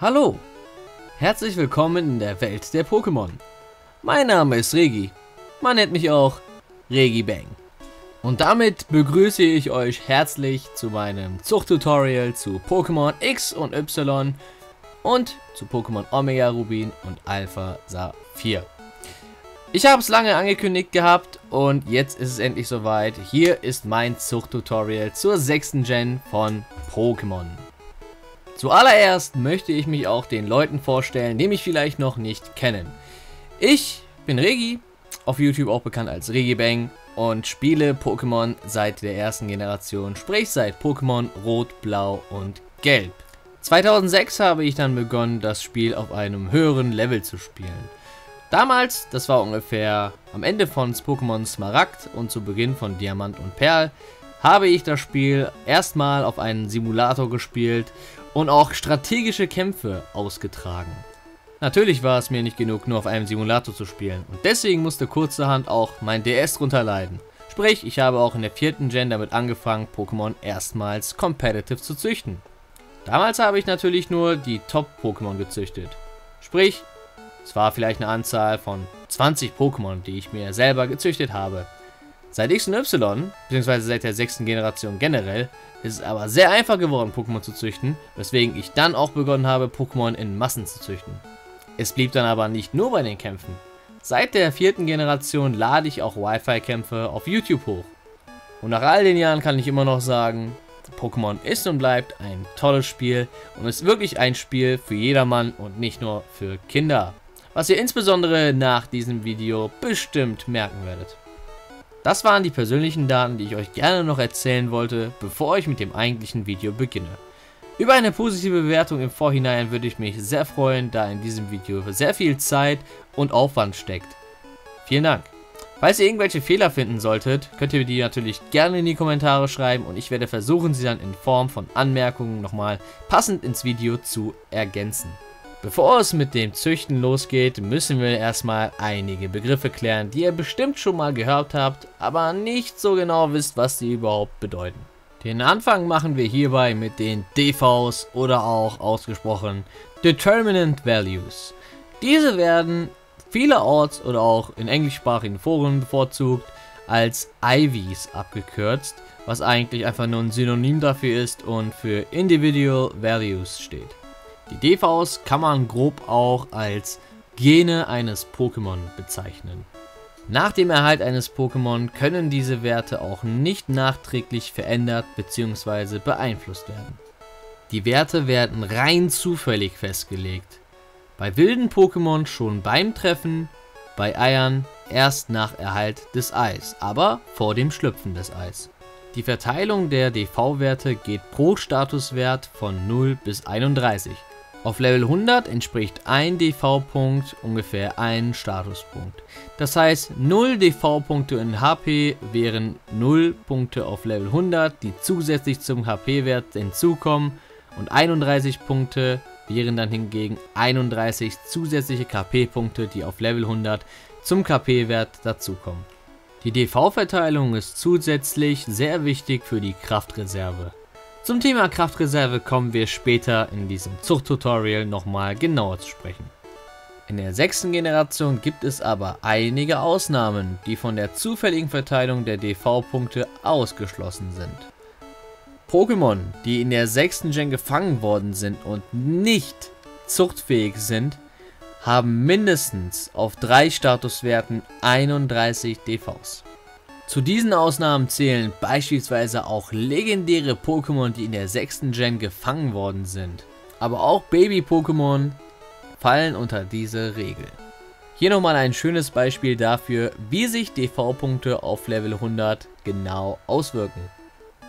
Hallo, herzlich willkommen in der Welt der Pokémon. Mein Name ist Regi, man nennt mich auch Regi Bang. Und damit begrüße ich euch herzlich zu meinem Zuchttutorial zu Pokémon X und Y und zu Pokémon Omega Rubin und Alpha Saphir. Ich habe es lange angekündigt gehabt und jetzt ist es endlich soweit. Hier ist mein Zuchttutorial zur sechsten Gen von Pokémon. Zuallererst möchte ich mich auch den Leuten vorstellen, die mich vielleicht noch nicht kennen. Ich bin Regi, auf YouTube auch bekannt als Regibang und spiele Pokémon seit der ersten Generation, sprich seit Pokémon Rot, Blau und Gelb. 2006 habe ich dann begonnen, das Spiel auf einem höheren Level zu spielen. Damals, das war ungefähr am Ende von Pokémon Smaragd und zu Beginn von Diamant und Perl, habe ich das Spiel erstmal auf einen Simulator gespielt und auch strategische Kämpfe ausgetragen. Natürlich war es mir nicht genug, nur auf einem Simulator zu spielen und deswegen musste kurzerhand auch mein DS drunter leiden. Sprich, ich habe auch in der vierten Gen damit angefangen, Pokémon erstmals competitive zu züchten. Damals habe ich natürlich nur die Top-Pokémon gezüchtet. Sprich, es war vielleicht eine Anzahl von 20 Pokémon, die ich mir selber gezüchtet habe. Seit X und Y, beziehungsweise seit der sechsten Generation generell, ist es aber sehr einfach geworden, Pokémon zu züchten, weswegen ich dann auch begonnen habe, Pokémon in Massen zu züchten. Es blieb dann aber nicht nur bei den Kämpfen. Seit der vierten Generation lade ich auch Wi-Fi-Kämpfe auf YouTube hoch. Und nach all den Jahren kann ich immer noch sagen, Pokémon ist und bleibt ein tolles Spiel und ist wirklich ein Spiel für jedermann und nicht nur für Kinder. Was ihr insbesondere nach diesem Video bestimmt merken werdet. Das waren die persönlichen Daten, die ich euch gerne noch erzählen wollte, bevor ich mit dem eigentlichen Video beginne. Über eine positive Bewertung im Vorhinein würde ich mich sehr freuen, da in diesem Video sehr viel Zeit und Aufwand steckt. Vielen Dank. Falls ihr irgendwelche Fehler finden solltet, könnt ihr die natürlich gerne in die Kommentare schreiben und ich werde versuchen, sie dann in Form von Anmerkungen nochmal passend ins Video zu ergänzen. Bevor es mit dem Züchten losgeht, müssen wir erstmal einige Begriffe klären, die ihr bestimmt schon mal gehört habt, aber nicht so genau wisst, was sie überhaupt bedeuten. Den Anfang machen wir hierbei mit den DVs oder auch ausgesprochen Determinant Values. Diese werden vielerorts oder auch in englischsprachigen Foren bevorzugt als IVs abgekürzt, was eigentlich einfach nur ein Synonym dafür ist und für Individual Values steht. Die DVs kann man grob auch als Gene eines Pokémon bezeichnen. Nach dem Erhalt eines Pokémon können diese Werte auch nicht nachträglich verändert bzw. beeinflusst werden. Die Werte werden rein zufällig festgelegt. Bei wilden Pokémon schon beim Treffen, bei Eiern erst nach Erhalt des Eis, aber vor dem Schlüpfen des Eis. Die Verteilung der DV-Werte geht pro Statuswert von 0 bis 31. Auf Level 100 entspricht ein DV-Punkt ungefähr ein Statuspunkt. Das heißt, 0 DV-Punkte in HP wären 0 Punkte auf Level 100, die zusätzlich zum HP-Wert hinzukommen und 31 Punkte wären dann hingegen 31 zusätzliche KP-Punkte, die auf Level 100 zum KP-Wert dazukommen. Die DV-Verteilung ist zusätzlich sehr wichtig für die Kraftreserve. Zum Thema Kraftreserve kommen wir später in diesem Zuchttutorial nochmal genauer zu sprechen. In der sechsten Generation gibt es aber einige Ausnahmen, die von der zufälligen Verteilung der DV-Punkte ausgeschlossen sind. Pokémon, die in der sechsten Gen gefangen worden sind und nicht zuchtfähig sind, haben mindestens auf drei Statuswerten 31 DVs. Zu diesen Ausnahmen zählen beispielsweise auch legendäre Pokémon, die in der 6. Gen gefangen worden sind. Aber auch Baby-Pokémon fallen unter diese Regel. Hier nochmal ein schönes Beispiel dafür, wie sich DV-Punkte auf Level 100 genau auswirken.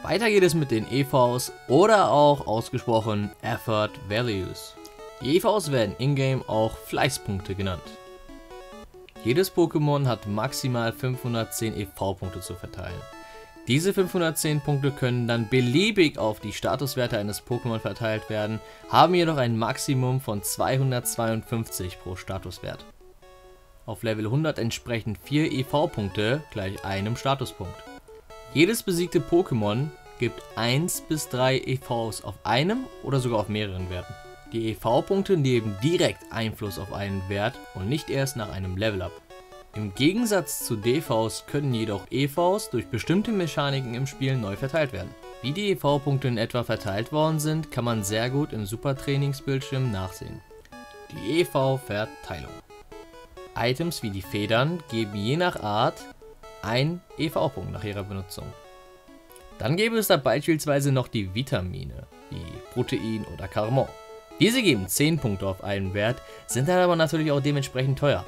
Weiter geht es mit den EVs oder auch ausgesprochen Effort Values. Die EVs werden in-game auch Fleißpunkte genannt. Jedes Pokémon hat maximal 510 EV-Punkte zu verteilen. Diese 510 Punkte können dann beliebig auf die Statuswerte eines Pokémon verteilt werden, haben jedoch ein Maximum von 252 pro Statuswert. Auf Level 100 entsprechen 4 EV-Punkte gleich einem Statuspunkt. Jedes besiegte Pokémon gibt 1 bis 3 EVs auf einem oder sogar auf mehreren Werten. Die EV-Punkte nehmen direkt Einfluss auf einen Wert und nicht erst nach einem Level-Up. Im Gegensatz zu DVs können jedoch EVs durch bestimmte Mechaniken im Spiel neu verteilt werden. Wie die EV-Punkte in etwa verteilt worden sind, kann man sehr gut im Super-Trainingsbildschirm nachsehen. Die EV-Verteilung Items wie die Federn geben je nach Art ein EV-Punkt nach ihrer Benutzung. Dann gäbe es da beispielsweise noch die Vitamine, wie Protein oder Carmon. Diese geben 10 Punkte auf einen Wert, sind dann aber natürlich auch dementsprechend teuer.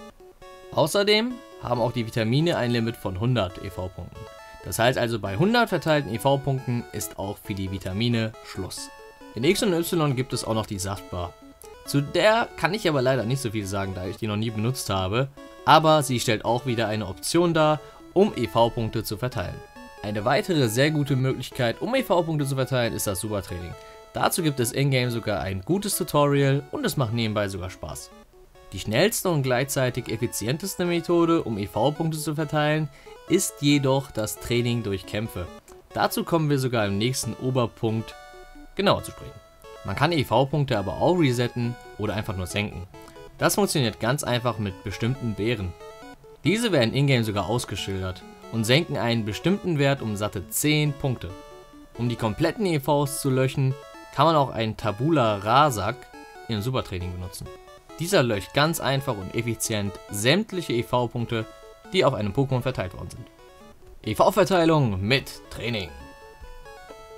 Außerdem haben auch die Vitamine ein Limit von 100 EV-Punkten. Das heißt also bei 100 verteilten EV-Punkten ist auch für die Vitamine Schluss. In X und Y gibt es auch noch die Saftbar. Zu der kann ich aber leider nicht so viel sagen, da ich die noch nie benutzt habe, aber sie stellt auch wieder eine Option dar, um EV-Punkte zu verteilen. Eine weitere sehr gute Möglichkeit, um EV-Punkte zu verteilen, ist das Supertraining. Dazu gibt es in-game sogar ein gutes Tutorial und es macht nebenbei sogar Spaß. Die schnellste und gleichzeitig effizienteste Methode, um EV-Punkte zu verteilen, ist jedoch das Training durch Kämpfe. Dazu kommen wir sogar im nächsten Oberpunkt genauer zu sprechen. Man kann EV-Punkte aber auch resetten oder einfach nur senken. Das funktioniert ganz einfach mit bestimmten Bären. Diese werden in-game sogar ausgeschildert und senken einen bestimmten Wert um satte 10 Punkte. Um die kompletten EVs zu löschen, kann man auch einen Tabula Rasak in Supertraining benutzen. Dieser löscht ganz einfach und effizient sämtliche EV-Punkte, die auf einem Pokémon verteilt worden sind. EV-Verteilung mit Training.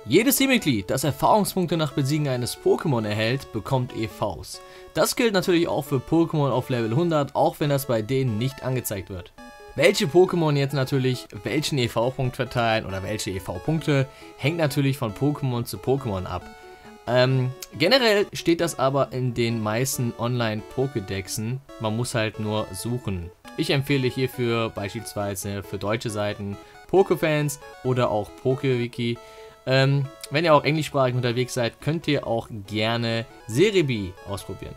Jedes Teammitglied, das Erfahrungspunkte nach Besiegen eines Pokémon erhält, bekommt EVs. Das gilt natürlich auch für Pokémon auf Level 100, auch wenn das bei denen nicht angezeigt wird. Welche Pokémon jetzt natürlich welchen EV-Punkt verteilen oder welche EV-Punkte, hängt natürlich von Pokémon zu Pokémon ab. Ähm, generell steht das aber in den meisten Online-Pokédexen. Man muss halt nur suchen. Ich empfehle hierfür beispielsweise für deutsche Seiten Pokefans oder auch PokeWiki. Ähm, wenn ihr auch englischsprachig unterwegs seid, könnt ihr auch gerne Cerebi ausprobieren.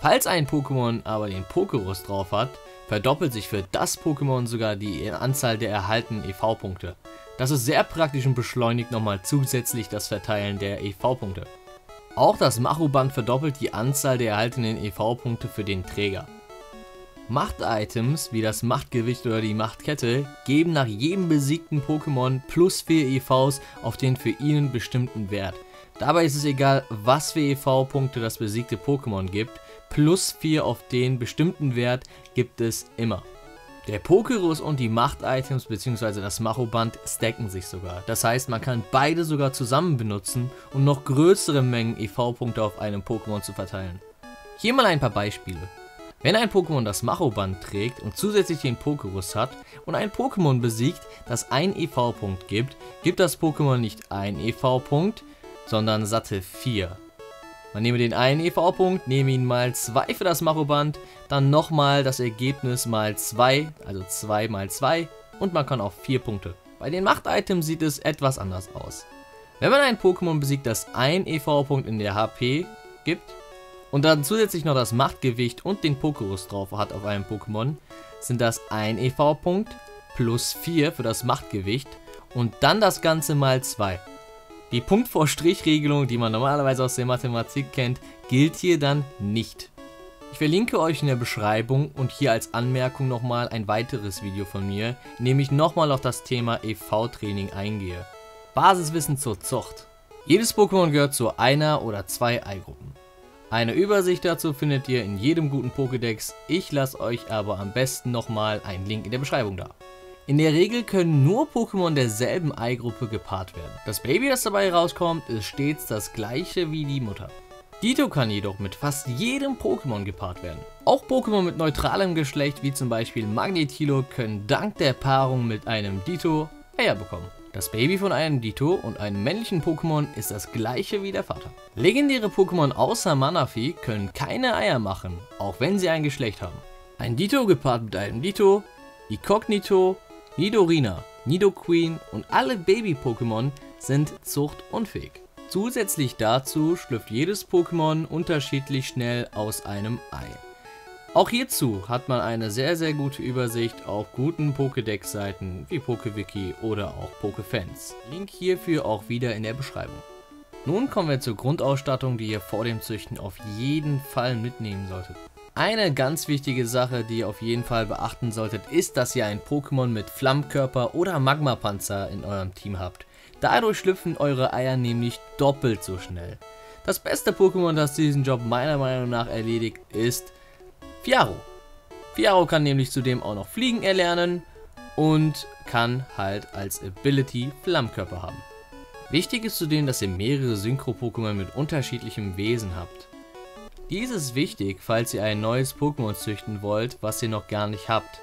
Falls ein Pokémon aber den Pokerus drauf hat, verdoppelt sich für das Pokémon sogar die Anzahl der erhaltenen EV-Punkte. Das ist sehr praktisch und beschleunigt nochmal zusätzlich das Verteilen der EV-Punkte. Auch das Machu-Band verdoppelt die Anzahl der erhaltenen EV-Punkte für den Träger. Macht-Items wie das Machtgewicht oder die Machtkette geben nach jedem besiegten Pokémon plus 4 EVs auf den für ihnen bestimmten Wert. Dabei ist es egal, was für EV-Punkte das besiegte Pokémon gibt, plus 4 auf den bestimmten Wert gibt es immer. Der Pokerus und die Macht-Items bzw. das Macho-Band stacken sich sogar. Das heißt, man kann beide sogar zusammen benutzen, um noch größere Mengen EV-Punkte auf einem Pokémon zu verteilen. Hier mal ein paar Beispiele. Wenn ein Pokémon das Macho-Band trägt und zusätzlich den Pokerus hat und ein Pokémon besiegt, das einen EV-Punkt gibt, gibt das Pokémon nicht einen EV-Punkt, sondern satte 4. Man nehme den einen EV-Punkt, nehme ihn mal 2 für das Maroband, dann nochmal das Ergebnis mal 2, also 2 mal 2 und man kann auch 4 Punkte. Bei den Macht-Items sieht es etwas anders aus. Wenn man ein Pokémon besiegt, das ein EV-Punkt in der HP gibt und dann zusätzlich noch das Machtgewicht und den Pokerus drauf hat auf einem Pokémon, sind das ein EV-Punkt plus 4 für das Machtgewicht und dann das Ganze mal 2. Die Punkt-vor-Strich-Regelung, die man normalerweise aus der Mathematik kennt, gilt hier dann nicht. Ich verlinke euch in der Beschreibung und hier als Anmerkung nochmal ein weiteres Video von mir, in dem ich nochmal auf das Thema EV-Training eingehe. Basiswissen zur Zucht. Jedes Pokémon gehört zu einer oder zwei Eigruppen. Eine Übersicht dazu findet ihr in jedem guten Pokédex, ich lasse euch aber am besten nochmal einen Link in der Beschreibung da. In der Regel können nur Pokémon derselben Eigruppe gepaart werden. Das Baby, das dabei rauskommt, ist stets das gleiche wie die Mutter. Dito kann jedoch mit fast jedem Pokémon gepaart werden. Auch Pokémon mit neutralem Geschlecht, wie zum Beispiel Magnetilo, können dank der Paarung mit einem Dito Eier bekommen. Das Baby von einem Dito und einem männlichen Pokémon ist das gleiche wie der Vater. Legendäre Pokémon außer Manafi können keine Eier machen, auch wenn sie ein Geschlecht haben. Ein Dito gepaart mit einem Dito, Incognito Nidorina, Nidoqueen und alle Baby-Pokémon sind zuchtunfähig. Zusätzlich dazu schlüpft jedes Pokémon unterschiedlich schnell aus einem Ei. Auch hierzu hat man eine sehr sehr gute Übersicht auf guten Pokédex-Seiten wie PokeWiki oder auch PokeFans. Link hierfür auch wieder in der Beschreibung. Nun kommen wir zur Grundausstattung, die ihr vor dem Züchten auf jeden Fall mitnehmen solltet. Eine ganz wichtige Sache, die ihr auf jeden Fall beachten solltet, ist, dass ihr ein Pokémon mit Flammkörper oder Magmapanzer in eurem Team habt. Dadurch schlüpfen eure Eier nämlich doppelt so schnell. Das beste Pokémon, das diesen Job meiner Meinung nach erledigt, ist Fiaro. Fiaro kann nämlich zudem auch noch Fliegen erlernen und kann halt als Ability Flammkörper haben. Wichtig ist zudem, dass ihr mehrere Synchro-Pokémon mit unterschiedlichem Wesen habt. Dies ist wichtig, falls ihr ein neues Pokémon züchten wollt, was ihr noch gar nicht habt.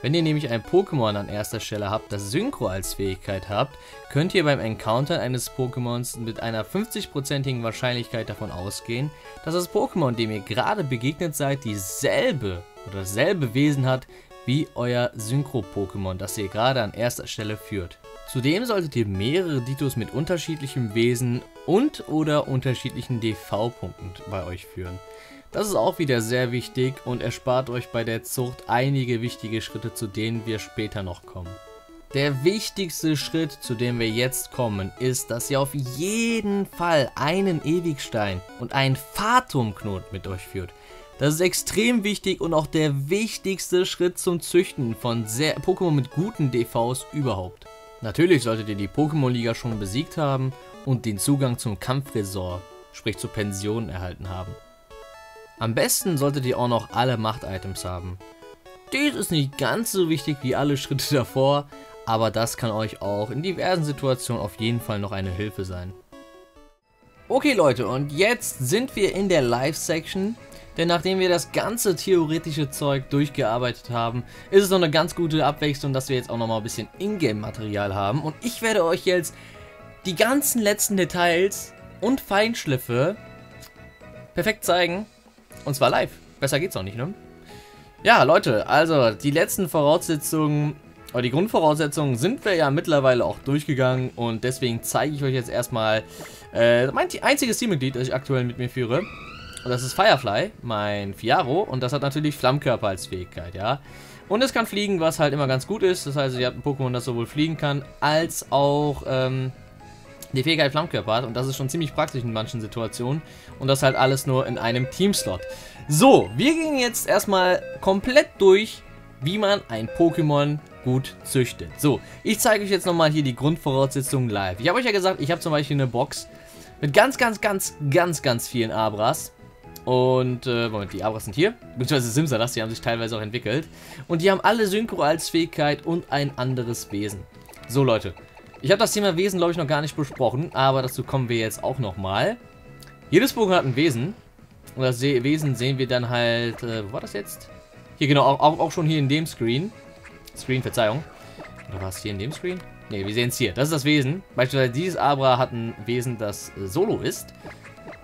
Wenn ihr nämlich ein Pokémon an erster Stelle habt, das Synchro als Fähigkeit habt, könnt ihr beim Encountern eines Pokémons mit einer 50%igen Wahrscheinlichkeit davon ausgehen, dass das Pokémon, dem ihr gerade begegnet seid, dieselbe oder dasselbe Wesen hat wie euer Synchro-Pokémon, das ihr gerade an erster Stelle führt. Zudem solltet ihr mehrere Ditos mit unterschiedlichem Wesen und oder unterschiedlichen DV-Punkten bei euch führen. Das ist auch wieder sehr wichtig und erspart euch bei der Zucht einige wichtige Schritte, zu denen wir später noch kommen. Der wichtigste Schritt, zu dem wir jetzt kommen, ist, dass ihr auf jeden Fall einen Ewigstein und einen Fatumknoten mit euch führt. Das ist extrem wichtig und auch der wichtigste Schritt zum Züchten von Pokémon mit guten DVs überhaupt. Natürlich solltet ihr die Pokémon-Liga schon besiegt haben und den Zugang zum Kampfresort, sprich zur Pension, erhalten haben. Am besten solltet ihr auch noch alle Macht-Items haben. Dies ist nicht ganz so wichtig wie alle Schritte davor, aber das kann euch auch in diversen Situationen auf jeden Fall noch eine Hilfe sein. Okay Leute, und jetzt sind wir in der Live-Section, denn nachdem wir das ganze theoretische Zeug durchgearbeitet haben, ist es noch eine ganz gute Abwechslung, dass wir jetzt auch noch mal ein bisschen Ingame-Material haben. Und ich werde euch jetzt die ganzen letzten Details und Feinschliffe perfekt zeigen. Und zwar live. Besser geht's auch nicht, ne? Ja, Leute, also die letzten Voraussetzungen, oder die Grundvoraussetzungen sind wir ja mittlerweile auch durchgegangen und deswegen zeige ich euch jetzt erstmal äh, mein einziges Teammitglied, das ich aktuell mit mir führe. Und das ist Firefly, mein Fiaro, und das hat natürlich Flammkörper als Fähigkeit, ja. Und es kann fliegen, was halt immer ganz gut ist. Das heißt, ihr habt ein Pokémon, das sowohl fliegen kann, als auch ähm, die Fähigkeit Flammkörper hat. Und das ist schon ziemlich praktisch in manchen Situationen. Und das halt alles nur in einem Teamslot. So, wir gehen jetzt erstmal komplett durch, wie man ein Pokémon gut züchtet. So, ich zeige euch jetzt nochmal hier die Grundvoraussetzungen live. Ich habe euch ja gesagt, ich habe zum Beispiel eine Box mit ganz, ganz, ganz, ganz, ganz vielen Abras. Und, äh, Moment, die Abras sind hier. Beziehungsweise Simsalas, die haben sich teilweise auch entwickelt. Und die haben alle Synchro als Fähigkeit und ein anderes Wesen. So, Leute. Ich habe das Thema Wesen, glaube ich, noch gar nicht besprochen, aber dazu kommen wir jetzt auch nochmal. Jedes Pokémon hat ein Wesen. Und das Wesen sehen wir dann halt, äh, wo war das jetzt? Hier, genau, auch, auch schon hier in dem Screen. Screen, Verzeihung. Oder war es hier in dem Screen? Ne, wir sehen es hier. Das ist das Wesen. Beispielsweise dieses Abra hat ein Wesen, das äh, Solo ist.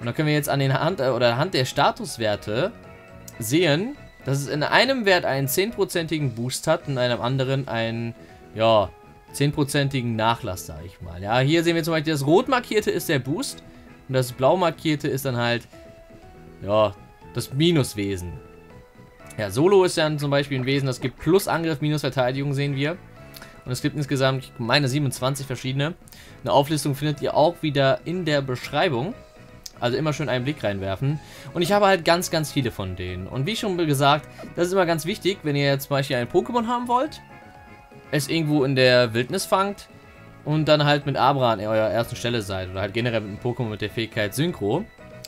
Und dann können wir jetzt an den Hand, äh, oder Hand der Statuswerte sehen, dass es in einem Wert einen 10%igen Boost hat, in einem anderen einen, ja, 10%igen Nachlass, sage ich mal. Ja, hier sehen wir zum Beispiel, das rot markierte ist der Boost und das blau markierte ist dann halt, ja, das Minuswesen. Ja, Solo ist dann zum Beispiel ein Wesen, das gibt Plus Angriff, Minus Verteidigung, sehen wir. Und es gibt insgesamt, ich meine, 27 verschiedene. Eine Auflistung findet ihr auch wieder in der Beschreibung. Also immer schön einen Blick reinwerfen. Und ich habe halt ganz, ganz viele von denen. Und wie schon gesagt, das ist immer ganz wichtig, wenn ihr jetzt zum Beispiel ein Pokémon haben wollt, es irgendwo in der Wildnis fangt und dann halt mit Abra an eurer ersten Stelle seid oder halt generell mit einem Pokémon mit der Fähigkeit Synchro.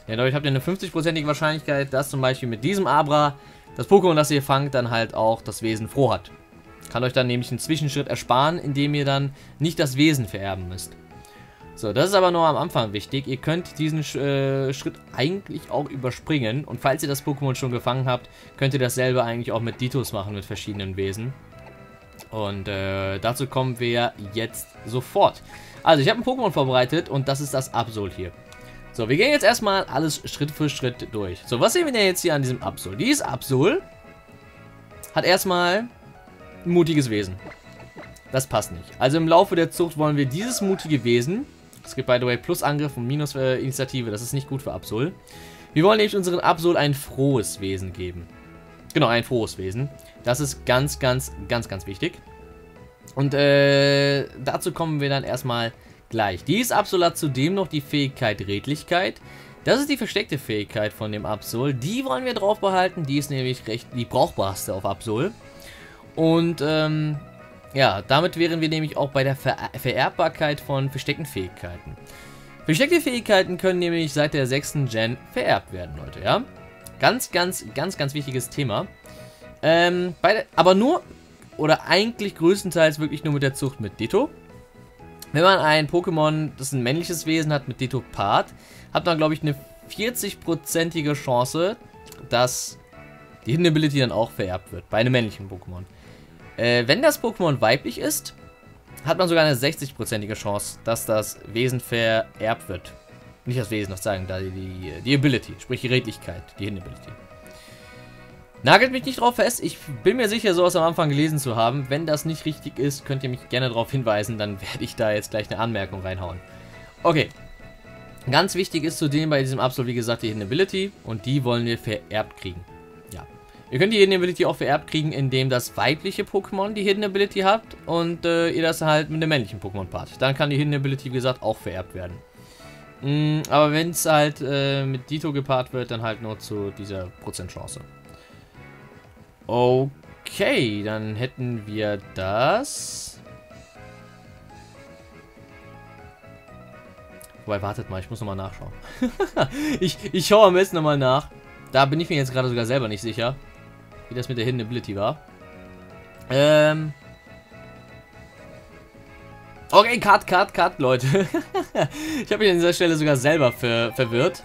Ja, dadurch habt ihr eine 50%ige Wahrscheinlichkeit, dass zum Beispiel mit diesem Abra das Pokémon, das ihr fangt, dann halt auch das Wesen froh hat. Kann euch dann nämlich einen Zwischenschritt ersparen, indem ihr dann nicht das Wesen vererben müsst. So, das ist aber nur am Anfang wichtig. Ihr könnt diesen äh, Schritt eigentlich auch überspringen. Und falls ihr das Pokémon schon gefangen habt, könnt ihr dasselbe eigentlich auch mit Ditos machen, mit verschiedenen Wesen. Und äh, dazu kommen wir jetzt sofort. Also, ich habe ein Pokémon vorbereitet und das ist das Absol hier. So, wir gehen jetzt erstmal alles Schritt für Schritt durch. So, was sehen wir denn jetzt hier an diesem Absol? Dieses Absol hat erstmal ein mutiges Wesen. Das passt nicht. Also im Laufe der Zucht wollen wir dieses mutige Wesen, es gibt by the way Plus Angriff und Minus äh, das ist nicht gut für Absol. Wir wollen nämlich unseren Absol ein frohes Wesen geben. Genau, ein frohes Wesen. Das ist ganz, ganz, ganz, ganz wichtig. Und äh, dazu kommen wir dann erstmal gleich. Dieses Absol hat zudem noch die Fähigkeit Redlichkeit. Das ist die versteckte Fähigkeit von dem Absol. Die wollen wir drauf behalten. Die ist nämlich recht die brauchbarste auf Absol. Und ähm, ja, damit wären wir nämlich auch bei der Ver Vererbbarkeit von versteckten Fähigkeiten. Versteckte Fähigkeiten können nämlich seit der 6. Gen vererbt werden, Leute, ja? Ganz, ganz, ganz, ganz wichtiges Thema. Ähm, der, aber nur, oder eigentlich größtenteils wirklich nur mit der Zucht mit Ditto. Wenn man ein Pokémon, das ein männliches Wesen hat, mit Ditto Part, hat man, glaube ich, eine 40-prozentige Chance, dass die Hidden Ability dann auch vererbt wird, bei einem männlichen Pokémon. Äh, wenn das Pokémon weiblich ist, hat man sogar eine 60-prozentige Chance, dass das Wesen vererbt wird. Nicht das Wesen, das sagen, da die, die, die Ability, sprich die Redlichkeit, die Hidden Ability. Nagelt mich nicht drauf fest, ich bin mir sicher, sowas am Anfang gelesen zu haben. Wenn das nicht richtig ist, könnt ihr mich gerne darauf hinweisen, dann werde ich da jetzt gleich eine Anmerkung reinhauen. Okay. Ganz wichtig ist zudem bei diesem Absol, wie gesagt, die Hidden Ability und die wollen wir vererbt kriegen. Ihr könnt die Hidden Ability auch vererbt kriegen, indem das weibliche Pokémon die Hidden Ability habt und äh, ihr das halt mit dem männlichen Pokémon paart. Dann kann die Hidden Ability, wie gesagt, auch vererbt werden. Mm, aber wenn es halt äh, mit Dito gepaart wird, dann halt nur zu dieser Prozentchance. Okay, dann hätten wir das. Wobei, wartet mal, ich muss nochmal nachschauen. ich, ich schaue am besten nochmal nach. Da bin ich mir jetzt gerade sogar selber nicht sicher wie das mit der Hidden Ability war. Ähm. Okay, cut, cut, cut, Leute. ich habe mich an dieser Stelle sogar selber ver verwirrt.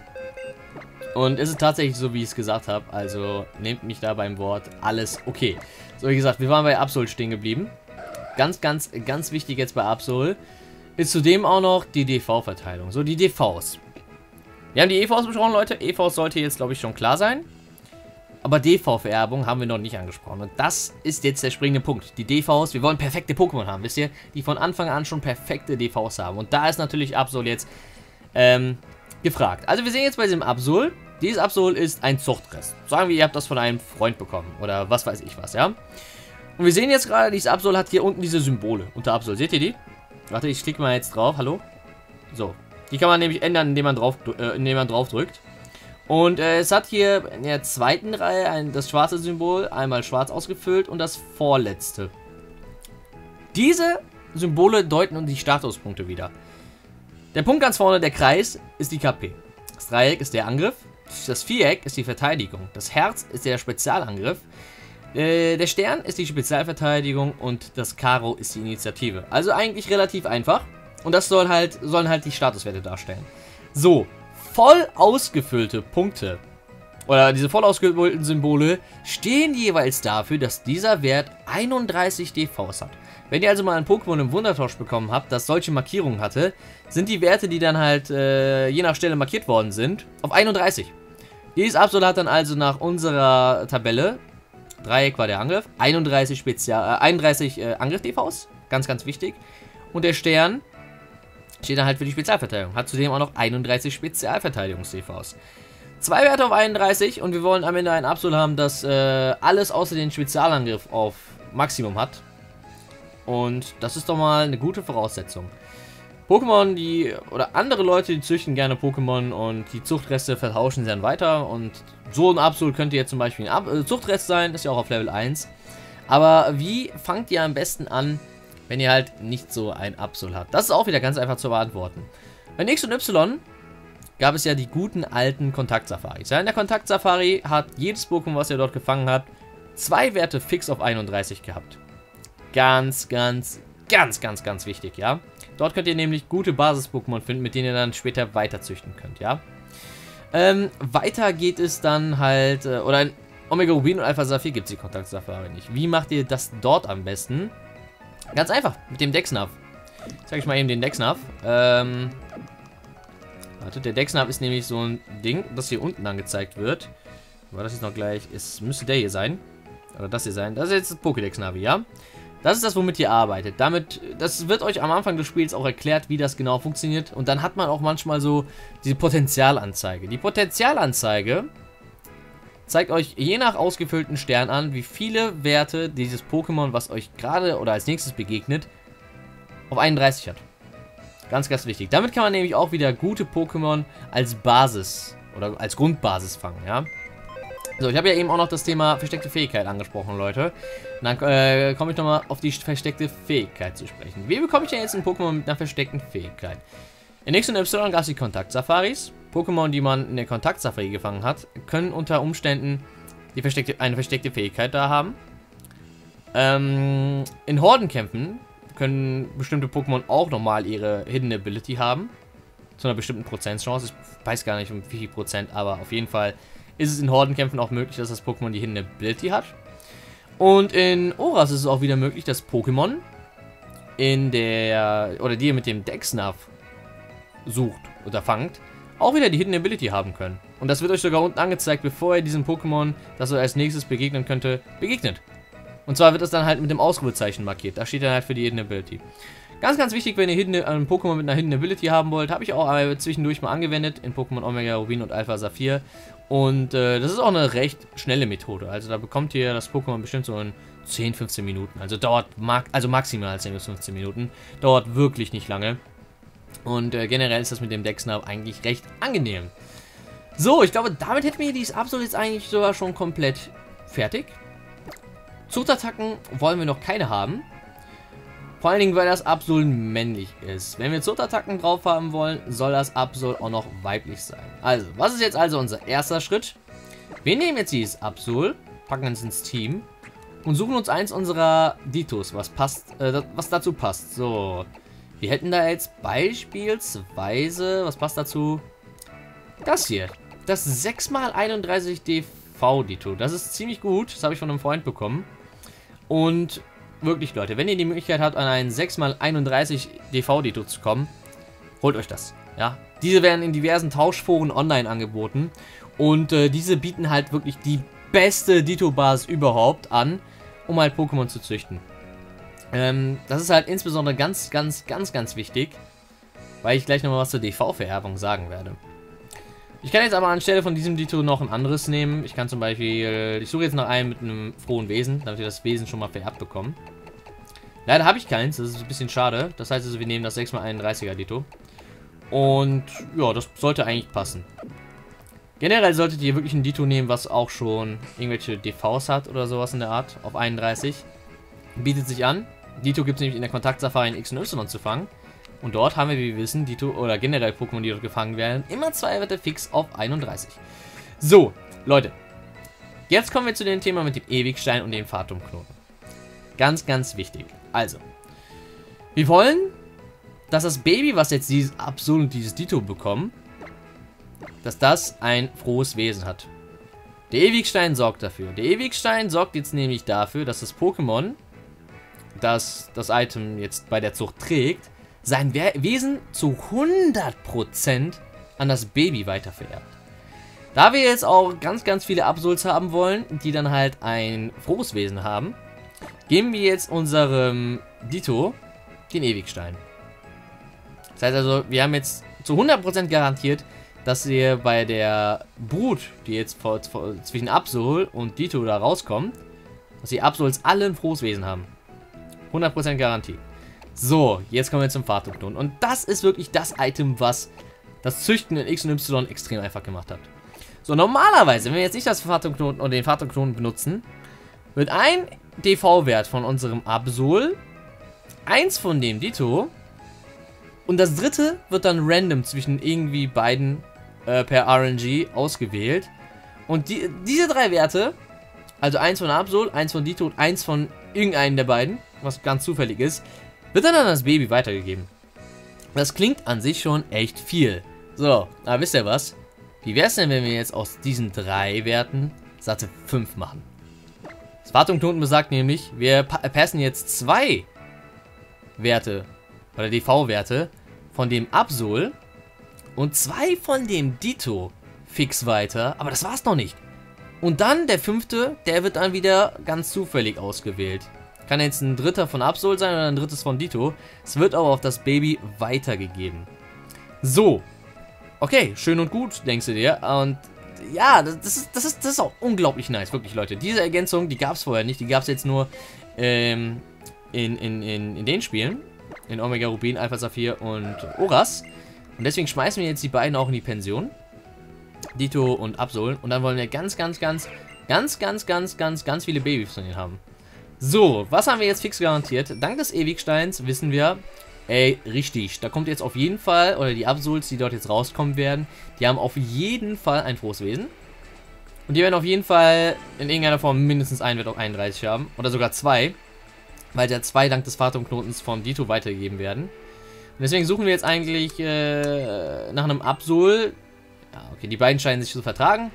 Und es ist tatsächlich so, wie ich es gesagt habe. Also nehmt mich da beim Wort. Alles okay. So, wie gesagt, wir waren bei Absol stehen geblieben. Ganz, ganz, ganz wichtig jetzt bei Absol ist zudem auch noch die DV-Verteilung. So, die DVs. Wir haben die EVs besprochen, Leute. EVs sollte jetzt, glaube ich, schon klar sein. Aber DV-Vererbung haben wir noch nicht angesprochen. Und das ist jetzt der springende Punkt. Die DVs, wir wollen perfekte Pokémon haben, wisst ihr? Die von Anfang an schon perfekte DVs haben. Und da ist natürlich Absol jetzt ähm, gefragt. Also wir sehen jetzt bei diesem Absol, dieses Absol ist ein Zuchtrest. Sagen wir, ihr habt das von einem Freund bekommen. Oder was weiß ich was, ja? Und wir sehen jetzt gerade, dieses Absol hat hier unten diese Symbole unter Absol. Seht ihr die? Warte, ich klicke mal jetzt drauf. Hallo? So. Die kann man nämlich ändern, indem man drauf, äh, indem man drauf drückt. Und äh, es hat hier in der zweiten Reihe ein, das schwarze Symbol, einmal schwarz ausgefüllt und das vorletzte. Diese Symbole deuten uns die Statuspunkte wieder. Der Punkt ganz vorne, der Kreis, ist die KP. Das Dreieck ist der Angriff. Das Viereck ist die Verteidigung. Das Herz ist der Spezialangriff. Äh, der Stern ist die Spezialverteidigung und das Karo ist die Initiative. Also eigentlich relativ einfach. Und das soll halt, sollen halt die Statuswerte darstellen. So, voll ausgefüllte Punkte oder diese voll ausgefüllten Symbole stehen jeweils dafür, dass dieser Wert 31 DVs hat. Wenn ihr also mal ein Pokémon im Wundertausch bekommen habt, das solche Markierungen hatte, sind die Werte, die dann halt äh, je nach Stelle markiert worden sind, auf 31. Dieses Absol hat dann also nach unserer Tabelle, Dreieck war der Angriff, 31, Spezial, äh, 31 äh, Angriff-DVs, ganz, ganz wichtig. Und der Stern steht dann halt für die Spezialverteidigung. Hat zudem auch noch 31 Spezialverteidigungs-DVs. Zwei Werte auf 31 und wir wollen am Ende ein Absol haben, das äh, alles außer den Spezialangriff auf Maximum hat. Und das ist doch mal eine gute Voraussetzung. Pokémon, die, oder andere Leute, die züchten gerne Pokémon und die Zuchtreste vertauschen sie dann weiter. Und so ein Absol könnte jetzt zum Beispiel ein Ab äh, Zuchtrest sein, ist ja auch auf Level 1. Aber wie fangt ihr am besten an, wenn ihr halt nicht so ein Absol habt. Das ist auch wieder ganz einfach zu beantworten. Bei X und Y gab es ja die guten alten Kontakt-Safaris. Ja, in der Kontakt-Safari hat jedes Pokémon, was ihr dort gefangen habt, zwei Werte fix auf 31 gehabt. Ganz, ganz, ganz, ganz, ganz wichtig, ja. Dort könnt ihr nämlich gute Basis-Pokémon finden, mit denen ihr dann später weiter züchten könnt, ja. Ähm, weiter geht es dann halt, äh, oder in Omega Rubin und Alpha Saphir gibt es die Kontakt-Safari nicht. Wie macht ihr das dort am besten? Ganz einfach, mit dem Dexnav. Zeig ich mal eben den Dexnav. Ähm, warte, der Dexnav ist nämlich so ein Ding, das hier unten angezeigt wird. Aber das ist noch gleich, es müsste der hier sein. Oder das hier sein. Das ist jetzt das Pokédex-Navi, ja? Das ist das, womit ihr arbeitet. Damit, das wird euch am Anfang des Spiels auch erklärt, wie das genau funktioniert. Und dann hat man auch manchmal so diese Potenzialanzeige. Die Potenzialanzeige zeigt euch je nach ausgefüllten Stern an, wie viele Werte dieses Pokémon, was euch gerade oder als nächstes begegnet, auf 31 hat. Ganz, ganz wichtig. Damit kann man nämlich auch wieder gute Pokémon als Basis oder als Grundbasis fangen, ja. So, ich habe ja eben auch noch das Thema versteckte Fähigkeit angesprochen, Leute. Dann äh, komme ich nochmal auf die versteckte Fähigkeit zu sprechen. Wie bekomme ich denn jetzt ein Pokémon mit einer versteckten Fähigkeit? In X und Y gab es die Kontakt-Safaris. Pokémon, die man in der Kontakt-Safari gefangen hat, können unter Umständen versteckte, eine versteckte Fähigkeit da haben. Ähm, in Hordenkämpfen können bestimmte Pokémon auch nochmal ihre Hidden Ability haben. Zu einer bestimmten Prozentchance. Ich weiß gar nicht um wie viel Prozent, aber auf jeden Fall ist es in Hordenkämpfen auch möglich, dass das Pokémon die Hidden Ability hat. Und in Oras ist es auch wieder möglich, dass Pokémon in der, oder die mit dem Dexnav sucht oder fangt, auch wieder die Hidden Ability haben können. Und das wird euch sogar unten angezeigt, bevor ihr diesem Pokémon, das ihr als nächstes begegnen könnte, begegnet. Und zwar wird das dann halt mit dem Ausrufezeichen markiert. Da steht dann halt für die Hidden Ability. Ganz, ganz wichtig, wenn ihr Hidden, ein Pokémon mit einer Hidden Ability haben wollt, habe ich auch zwischendurch mal angewendet in Pokémon Omega Rubin und Alpha Saphir. Und äh, das ist auch eine recht schnelle Methode. Also da bekommt ihr das Pokémon bestimmt so in 10, 15 Minuten. Also dauert also maximal 10 bis 15 Minuten. Dauert wirklich nicht lange. Und äh, generell ist das mit dem Dexnav eigentlich recht angenehm. So, ich glaube, damit hätten wir dieses Absol jetzt eigentlich sogar schon komplett fertig. Zuchtattacken wollen wir noch keine haben. Vor allen Dingen, weil das Absol männlich ist. Wenn wir Zuchtattacken drauf haben wollen, soll das Absol auch noch weiblich sein. Also, was ist jetzt also unser erster Schritt? Wir nehmen jetzt dieses Absol, packen es ins Team und suchen uns eins unserer Ditos, was passt, äh, was dazu passt. So, wir hätten da jetzt beispielsweise, was passt dazu? Das hier. Das 6x31 DV-Dito. Das ist ziemlich gut. Das habe ich von einem Freund bekommen. Und wirklich, Leute, wenn ihr die Möglichkeit habt, an einen 6x31 DV-Dito zu kommen, holt euch das. Ja, diese werden in diversen Tauschforen online angeboten. Und äh, diese bieten halt wirklich die beste Dito-Basis überhaupt an, um halt Pokémon zu züchten. Ähm, das ist halt insbesondere ganz, ganz, ganz, ganz wichtig, weil ich gleich nochmal was zur DV-Vererbung sagen werde. Ich kann jetzt aber anstelle von diesem Dito noch ein anderes nehmen. Ich kann zum Beispiel, ich suche jetzt nach einem mit einem frohen Wesen, damit wir das Wesen schon mal vererbt bekommen. Leider habe ich keins, das ist ein bisschen schade. Das heißt also, wir nehmen das 6x31er Dito. Und ja, das sollte eigentlich passen. Generell solltet ihr wirklich ein Dito nehmen, was auch schon irgendwelche DVs hat oder sowas in der Art, auf 31. Bietet sich an. Dito gibt es nämlich in der Kontaktsafari in X und Y zu fangen. Und dort haben wir, wie wir wissen, Dito oder generell Pokémon, die dort gefangen werden, immer zwei Werte fix auf 31. So, Leute. Jetzt kommen wir zu dem Thema mit dem Ewigstein und dem Phantomknoten. Ganz, ganz wichtig. Also, wir wollen, dass das Baby, was jetzt dieses Absol dieses Dito bekommen, dass das ein frohes Wesen hat. Der Ewigstein sorgt dafür. Der Ewigstein sorgt jetzt nämlich dafür, dass das Pokémon das das Item jetzt bei der Zucht trägt, sein Wesen zu 100% an das Baby weitervererbt. Da wir jetzt auch ganz, ganz viele Absols haben wollen, die dann halt ein frohes Wesen haben, geben wir jetzt unserem Dito den Ewigstein. Das heißt also, wir haben jetzt zu 100% garantiert, dass wir bei der Brut, die jetzt vor, vor, zwischen Absol und Dito da rauskommt, dass die Absols alle ein frohes Wesen haben. 100% Garantie. So, jetzt kommen wir zum Fahrtumknoten. Und das ist wirklich das Item, was das Züchten in X und Y extrem einfach gemacht hat. So, normalerweise, wenn wir jetzt nicht das Fahrtumknoten oder den Fahrtumknoten benutzen, wird ein DV-Wert von unserem Absol, eins von dem Dito und das dritte wird dann random zwischen irgendwie beiden äh, per RNG ausgewählt. Und die, diese drei Werte, also eins von Absol, eins von Dito und eins von irgendeinen der beiden, was ganz zufällig ist, wird dann an das Baby weitergegeben. Das klingt an sich schon echt viel. So, aber wisst ihr was? Wie wäre es denn, wenn wir jetzt aus diesen drei Werten satte 5 machen? Das Wartungsknoten besagt nämlich, wir passen jetzt zwei Werte oder DV-Werte von dem Absol und zwei von dem Dito fix weiter, aber das war's noch nicht. Und dann der fünfte, der wird dann wieder ganz zufällig ausgewählt. Kann jetzt ein dritter von Absol sein oder ein drittes von Dito. Es wird aber auf das Baby weitergegeben. So. Okay, schön und gut, denkst du dir. Und ja, das ist, das ist, das ist auch unglaublich nice, wirklich, Leute. Diese Ergänzung, die gab es vorher nicht. Die gab es jetzt nur ähm, in, in, in, in den Spielen. In Omega Rubin, Alpha Saphir und Oras. Und deswegen schmeißen wir jetzt die beiden auch in die Pension. Dito und Absol. Und dann wollen wir ganz, ganz, ganz, ganz, ganz, ganz, ganz, ganz viele Babys von ihnen haben. So, was haben wir jetzt fix garantiert? Dank des Ewigsteins wissen wir, ey, richtig, da kommt jetzt auf jeden Fall, oder die Absols, die dort jetzt rauskommen werden, die haben auf jeden Fall ein frohes Wesen. Und die werden auf jeden Fall in irgendeiner Form mindestens ein Wert auf 31 haben. Oder sogar zwei. Weil ja zwei dank des Phantomknotens von Dito weitergegeben werden. Und deswegen suchen wir jetzt eigentlich äh, nach einem Absol. Ja, okay, die beiden scheinen sich zu vertragen.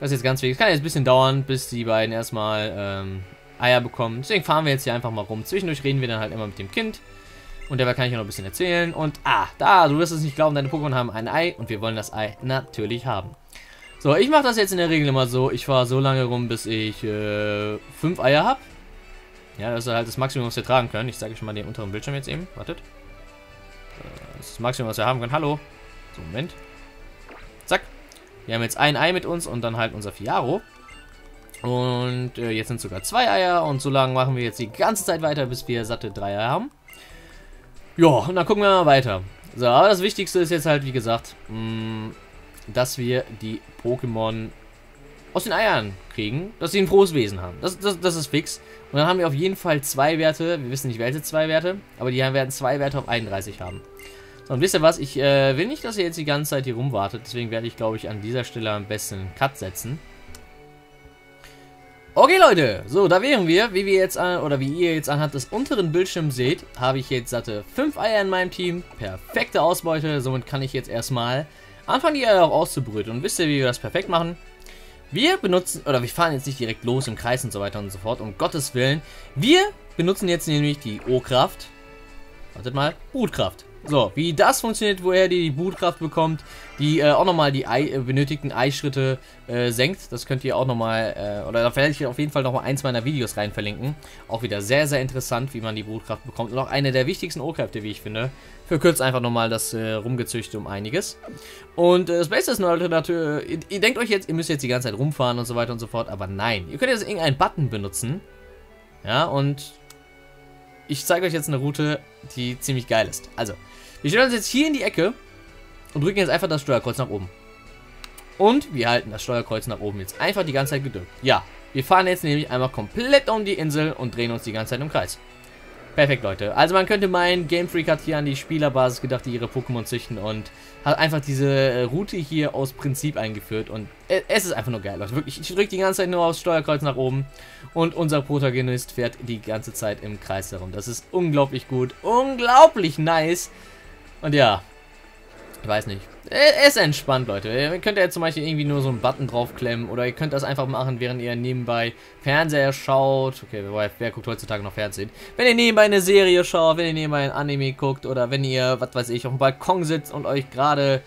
Das ist jetzt ganz wichtig. Es kann jetzt ein bisschen dauern, bis die beiden erstmal ähm, Eier bekommen. Deswegen fahren wir jetzt hier einfach mal rum. Zwischendurch reden wir dann halt immer mit dem Kind. Und dabei kann ich noch ein bisschen erzählen. Und, ah, da, du wirst es nicht glauben, deine Pokémon haben ein Ei. Und wir wollen das Ei natürlich haben. So, ich mache das jetzt in der Regel immer so. Ich fahre so lange rum, bis ich äh, fünf Eier habe. Ja, das ist halt das Maximum, was wir tragen können. Ich zeige euch mal den unteren Bildschirm jetzt eben. Wartet. Das ist das Maximum, was wir haben können. Hallo. So, Moment. Zack. Wir haben jetzt ein Ei mit uns und dann halt unser Fiaro. Und äh, jetzt sind sogar zwei Eier. Und so lange machen wir jetzt die ganze Zeit weiter, bis wir satte drei Eier haben. Ja, und dann gucken wir mal weiter. So, aber das Wichtigste ist jetzt halt, wie gesagt, mh, mm, dass wir die Pokémon aus den Eiern kriegen, dass sie ein frohes Wesen haben. Das, das, das ist fix. Und dann haben wir auf jeden Fall zwei Werte. Wir wissen nicht, welche zwei Werte, aber die werden zwei Werte auf 31 haben. So, und wisst ihr was? Ich äh, will nicht, dass ihr jetzt die ganze Zeit hier rumwartet. Deswegen werde ich, glaube ich, an dieser Stelle am besten einen Cut setzen. Okay, Leute. So, da wären wir. Wie wir jetzt an, oder wie ihr jetzt anhand des unteren Bildschirms seht, habe ich jetzt satte 5 Eier in meinem Team. Perfekte Ausbeute. Somit kann ich jetzt erstmal anfangen, die Eier auch auszubrüten. Und wisst ihr, wie wir das perfekt machen? Wir benutzen, oder wir fahren jetzt nicht direkt los im Kreis und so weiter und so fort, um Gottes Willen. Wir benutzen jetzt nämlich die O-Kraft. Wartet mal, Brutkraft. So, wie das funktioniert, woher die, die Bootkraft bekommt, die äh, auch nochmal die Ei, äh, benötigten Eischritte äh, senkt. Das könnt ihr auch nochmal, äh, oder da werde ich auf jeden Fall nochmal eins meiner Videos rein verlinken. Auch wieder sehr, sehr interessant, wie man die Bootkraft bekommt. Und auch eine der wichtigsten O-Kräfte, wie ich finde. Verkürzt einfach nochmal das äh, Rumgezüchte um einiges. Und äh, das Beste ist natürlich, ihr, ihr denkt euch jetzt, ihr müsst jetzt die ganze Zeit rumfahren und so weiter und so fort. Aber nein, ihr könnt jetzt irgendeinen Button benutzen. Ja, und ich zeige euch jetzt eine Route, die ziemlich geil ist. Also, wir stellen uns jetzt hier in die Ecke und drücken jetzt einfach das Steuerkreuz nach oben. Und wir halten das Steuerkreuz nach oben jetzt einfach die ganze Zeit gedrückt. Ja, wir fahren jetzt nämlich einmal komplett um die Insel und drehen uns die ganze Zeit im Kreis. Perfekt, Leute. Also man könnte meinen, Game Freak hat hier an die Spielerbasis gedacht, die ihre Pokémon züchten und hat einfach diese äh, Route hier aus Prinzip eingeführt und es ist einfach nur geil, Leute. Wirklich, ich drücke die ganze Zeit nur aufs Steuerkreuz nach oben und unser Protagonist fährt die ganze Zeit im Kreis herum. Das ist unglaublich gut, unglaublich nice und ja, ich weiß nicht. Er ist entspannt, Leute. Ihr könnt ja zum Beispiel irgendwie nur so einen Button draufklemmen oder ihr könnt das einfach machen, während ihr nebenbei Fernseher schaut. Okay, wer, wer guckt heutzutage noch Fernsehen? Wenn ihr nebenbei eine Serie schaut, wenn ihr nebenbei ein Anime guckt oder wenn ihr, was weiß ich, auf dem Balkon sitzt und euch gerade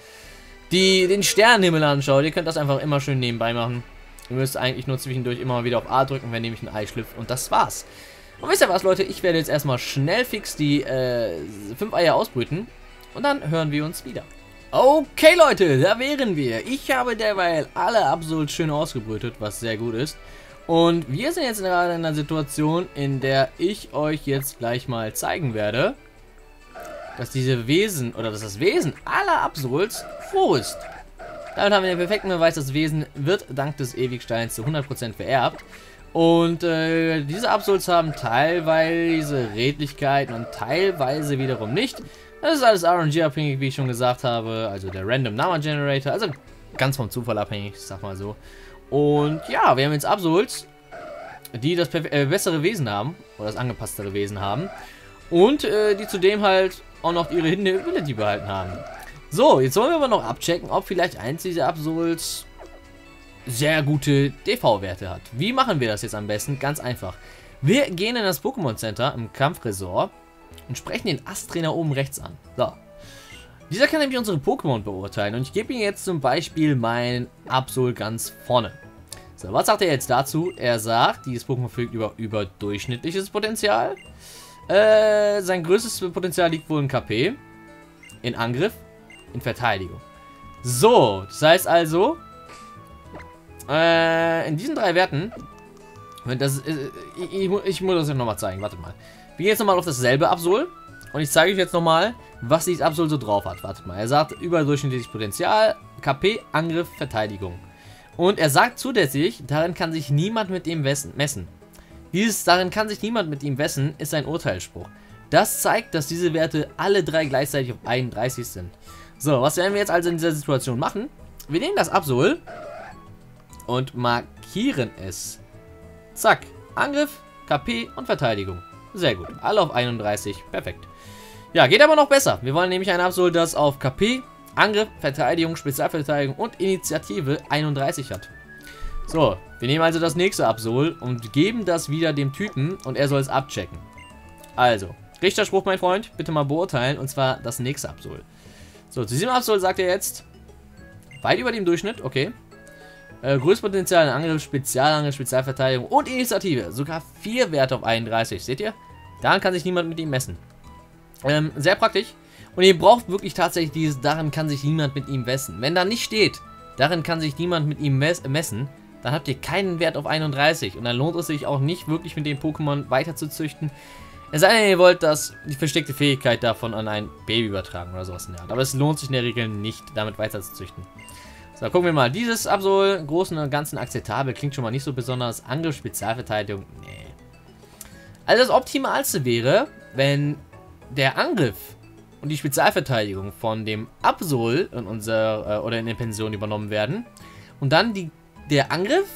den Sternenhimmel anschaut. Ihr könnt das einfach immer schön nebenbei machen. Ihr müsst eigentlich nur zwischendurch immer wieder auf A drücken, wenn nämlich ein Ei schlüpft und das war's. Und wisst ihr was, Leute? Ich werde jetzt erstmal schnell fix die äh, fünf Eier ausbrüten und dann hören wir uns wieder. Okay, Leute, da wären wir. Ich habe derweil alle absolut schön ausgebrütet, was sehr gut ist. Und wir sind jetzt gerade in einer Situation, in der ich euch jetzt gleich mal zeigen werde, dass diese Wesen, oder dass das Wesen aller Absols froh ist. Damit haben wir den perfekten Beweis, das Wesen wird dank des Ewigsteins zu 100% vererbt. Und äh, diese Absols haben teilweise Redlichkeiten und teilweise wiederum nicht. Das ist alles RNG-abhängig, wie ich schon gesagt habe. Also der Random Number Generator. Also ganz vom Zufall abhängig, sag mal so. Und ja, wir haben jetzt Absols, die das äh, bessere Wesen haben. Oder das angepasstere Wesen haben. Und äh, die zudem halt auch noch ihre Hidden Ability behalten haben. So, jetzt wollen wir aber noch abchecken, ob vielleicht eins dieser Absols sehr gute DV-Werte hat. Wie machen wir das jetzt am besten? Ganz einfach. Wir gehen in das Pokémon Center im Kampfresort und sprechen den Ast-Trainer oben rechts an. So. Dieser kann nämlich unsere Pokémon beurteilen und ich gebe ihm jetzt zum Beispiel mein Absol ganz vorne. So, was sagt er jetzt dazu? Er sagt, dieses Pokémon verfügt über überdurchschnittliches Potenzial. Äh, sein größtes Potenzial liegt wohl in KP, in Angriff, in Verteidigung. So, das heißt also, äh, in diesen drei Werten, das, äh, ich, ich, muss das ja nochmal zeigen, wartet mal. Wir gehen jetzt nochmal auf dasselbe Absol. und ich zeige euch jetzt nochmal, was dieses Absol so drauf hat. Wartet mal, er sagt überdurchschnittliches Potenzial, KP, Angriff, Verteidigung. Und er sagt zusätzlich, darin kann sich niemand mit ihm messen. Dieses darin kann sich niemand mit ihm messen, ist ein Urteilsspruch. Das zeigt, dass diese Werte alle drei gleichzeitig auf 31 sind. So, was werden wir jetzt also in dieser Situation machen? Wir nehmen das Absol und markieren es. Zack, Angriff, KP und Verteidigung. Sehr gut, alle auf 31, perfekt. Ja, geht aber noch besser. Wir wollen nämlich ein Absol, das auf KP, Angriff, Verteidigung, Spezialverteidigung und Initiative 31 hat. So, wir nehmen also das nächste Absol und geben das wieder dem Typen und er soll es abchecken. Also, Richterspruch, mein Freund, bitte mal beurteilen und zwar das nächste Absol. So, zu diesem Absol sagt er jetzt, weit über dem Durchschnitt, okay. Äh, Angriff, Spezialangriff, Spezialverteidigung und Initiative. Sogar vier Werte auf 31, seht ihr? Daran kann sich niemand mit ihm messen. Ähm, sehr praktisch. Und ihr braucht wirklich tatsächlich dieses, daran kann sich niemand mit ihm messen. Wenn da nicht steht, darin kann sich niemand mit ihm mes messen, dann habt ihr keinen Wert auf 31. Und dann lohnt es sich auch nicht wirklich mit dem Pokémon weiter zu züchten. Es sei denn, ihr wollt das, die versteckte Fähigkeit davon an ein Baby übertragen oder sowas in der Art. Aber es lohnt sich in der Regel nicht, damit weiter zu züchten. So, gucken wir mal. Dieses Absol, großen und ganzen akzeptabel, klingt schon mal nicht so besonders. Angriff, Spezialverteidigung, nee. Also das Optimalste wäre, wenn der Angriff und die Spezialverteidigung von dem Absol in unser, äh, oder in der Pension übernommen werden. Und dann die, der Angriff,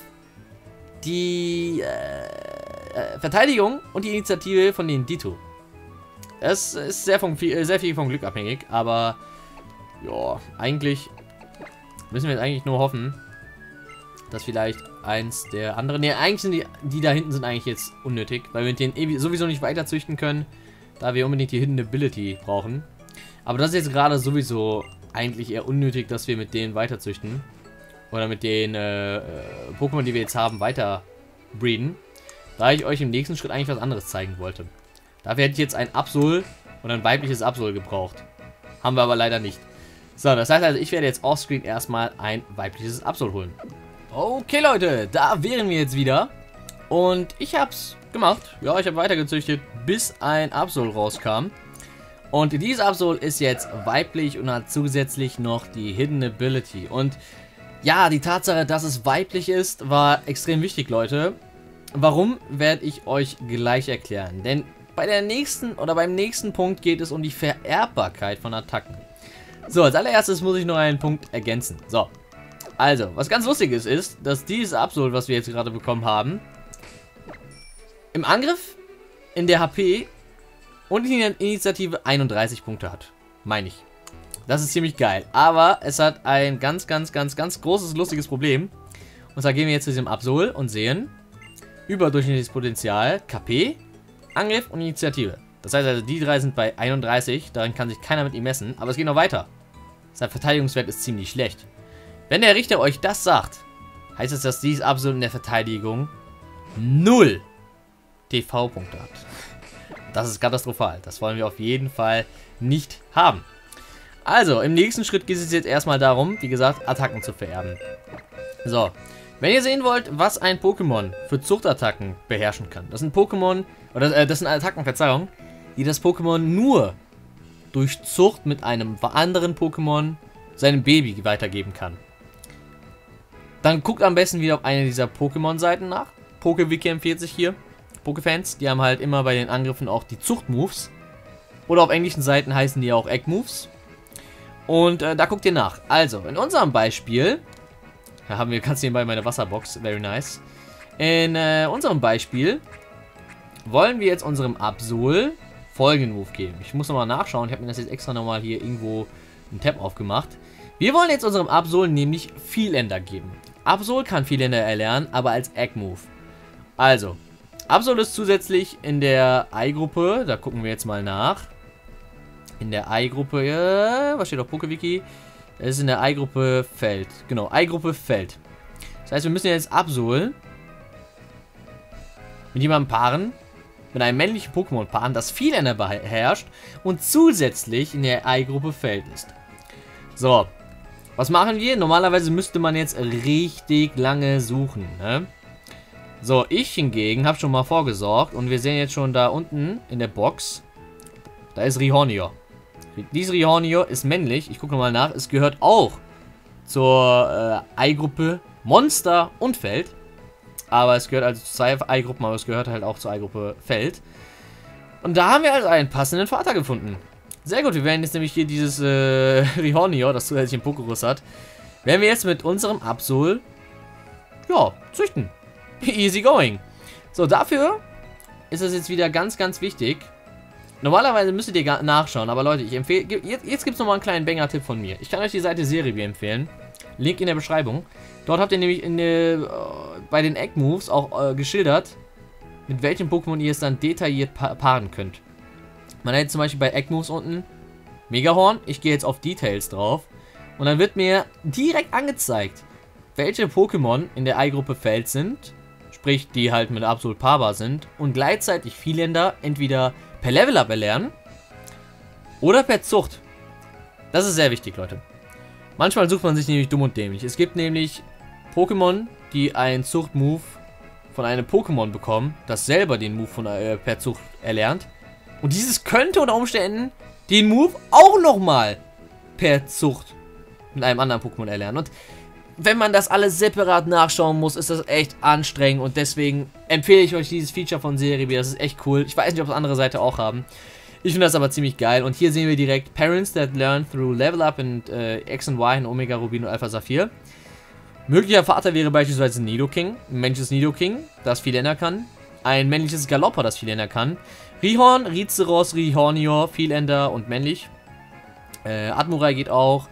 die äh, äh, Verteidigung und die Initiative von den Dito. Das ist sehr, vom, sehr viel vom Glück abhängig, aber ja, eigentlich müssen wir jetzt eigentlich nur hoffen, dass vielleicht eins der anderen... Ne, eigentlich sind die, die da hinten sind eigentlich jetzt unnötig, weil wir mit denen sowieso nicht weiter züchten können, da wir unbedingt die Hidden Ability brauchen. Aber das ist jetzt gerade sowieso eigentlich eher unnötig, dass wir mit denen weiter züchten. Oder mit den äh, äh, Pokémon, die wir jetzt haben, weiter breeden. Da ich euch im nächsten Schritt eigentlich was anderes zeigen wollte. Dafür hätte ich jetzt ein Absol und ein weibliches Absol gebraucht. Haben wir aber leider nicht. So, das heißt also, ich werde jetzt offscreen erstmal ein weibliches Absol holen. Okay, Leute, da wären wir jetzt wieder. Und ich hab's gemacht. Ja, ich habe weitergezüchtet, bis ein Absol rauskam. Und dieses Absol ist jetzt weiblich und hat zusätzlich noch die Hidden Ability. Und ja, die Tatsache, dass es weiblich ist, war extrem wichtig, Leute. Warum, werde ich euch gleich erklären. Denn bei der nächsten oder beim nächsten Punkt geht es um die Vererbbarkeit von Attacken. So, als allererstes muss ich noch einen Punkt ergänzen. So, also, was ganz lustig ist, ist, dass dieses Absol, was wir jetzt gerade bekommen haben, im Angriff, in der HP und in der Initiative 31 Punkte hat. Meine ich. Das ist ziemlich geil. Aber es hat ein ganz, ganz, ganz, ganz großes, lustiges Problem. Und zwar gehen wir jetzt zu diesem Absol und sehen überdurchschnittliches Potenzial, KP, Angriff und Initiative. Das heißt also, die drei sind bei 31. Darin kann sich keiner mit ihm messen. Aber es geht noch weiter. Sein Verteidigungswert ist ziemlich schlecht. Wenn der Richter euch das sagt, heißt es, dass dieses Absol in der Verteidigung 0 TV-Punkte hat. Das ist katastrophal. Das wollen wir auf jeden Fall nicht haben. Also, im nächsten Schritt geht es jetzt erstmal darum, wie gesagt, Attacken zu vererben. So, wenn ihr sehen wollt, was ein Pokémon für Zuchtattacken beherrschen kann. Das sind Pokémon, oder äh, das sind Attacken, Verzeihung, die das Pokémon nur durch Zucht mit einem anderen Pokémon seinem Baby weitergeben kann. Dann guckt am besten wieder auf eine dieser Pokémon-Seiten nach. PokeWiki empfiehlt sich hier. Pokéfans, die haben halt immer bei den Angriffen auch die Zucht-Moves. Oder auf englischen Seiten heißen die auch Egg-Moves. Und äh, da guckt ihr nach. Also, in unserem Beispiel, da haben wir ganz nebenbei meine Wasserbox, very nice. In äh, unserem Beispiel wollen wir jetzt unserem Absol folgenden Move geben. Ich muss nochmal nachschauen, ich habe mir das jetzt extra nochmal hier irgendwo einen Tab aufgemacht. Wir wollen jetzt unserem Absol nämlich Vieländer geben. Absol kann Vieländer erlernen, aber als Egg-Move. Also, Absol ist zusätzlich in der Ei-Gruppe, da gucken wir jetzt mal nach in der Ei-Gruppe, äh, was steht auf PokeWiki? Es ist in der Ei-Gruppe Feld. Genau, Ei-Gruppe Feld. Das heißt, wir müssen jetzt Absol mit jemandem paaren, mit einem männlichen Pokémon paaren, das viel Energie beherrscht und zusätzlich in der Ei-Gruppe Feld ist. So, was machen wir? Normalerweise müsste man jetzt richtig lange suchen, ne? So, ich hingegen habe schon mal vorgesorgt und wir sehen jetzt schon da unten in der Box Da ist Rihornior. Dieses Rihornior ist männlich. Ich gucke nochmal nach. Es gehört auch zur äh, Eigruppe Monster und Feld. Aber es gehört also zu zwei Eigruppen, aber es gehört halt auch zur Eigruppe Feld. Und da haben wir also einen passenden Vater gefunden. Sehr gut, wir werden jetzt nämlich hier dieses äh, Rihornio, das zusätzlich einen Pokerus hat, werden wir jetzt mit unserem Absol, ja, züchten. Easy going. So, dafür ist es jetzt wieder ganz, ganz wichtig. Normalerweise müsstet ihr nachschauen, aber Leute, ich empfehle, jetzt, jetzt gibt es nochmal einen kleinen Banger-Tipp von mir. Ich kann euch die Seite Serie empfehlen. Link in der Beschreibung. Dort habt ihr nämlich in äh, bei den Egg-Moves auch äh, geschildert, mit welchem Pokémon ihr es dann detailliert pa paaren könnt. Man hat zum Beispiel bei Egg-Moves unten Megahorn. Ich gehe jetzt auf Details drauf. Und dann wird mir direkt angezeigt, welche Pokémon in der Ei-Gruppe Feld sind. Sprich, die halt mit absolut paarbar sind. Und gleichzeitig Vieländer entweder per Level-Up erlernen oder per Zucht. Das ist sehr wichtig, Leute. Manchmal sucht man sich nämlich dumm und dämlich. Es gibt nämlich Pokémon, die einen Zucht-Move von einem Pokémon bekommen, das selber den Move von, äh, per Zucht erlernt. Und dieses könnte unter Umständen den Move auch nochmal per Zucht mit einem anderen Pokémon erlernen. Und wenn man das alles separat nachschauen muss, ist das echt anstrengend und deswegen empfehle ich euch dieses Feature von Serie B. Das ist echt cool. Ich weiß nicht, ob es andere Seite auch haben. Ich finde das aber ziemlich geil. Und hier sehen wir direkt Parents that learn through Level Up in äh, X und Y in Omega Rubin und Alpha Saphir. Möglicher Vater wäre beispielsweise Nidoking, ein männliches Nidoking, das viel Länder kann. Ein männliches Galopper, das viel Länder kann. Rihorn, Rizeros, Rihornior, Vielender und männlich. Äh, Admurai geht auch.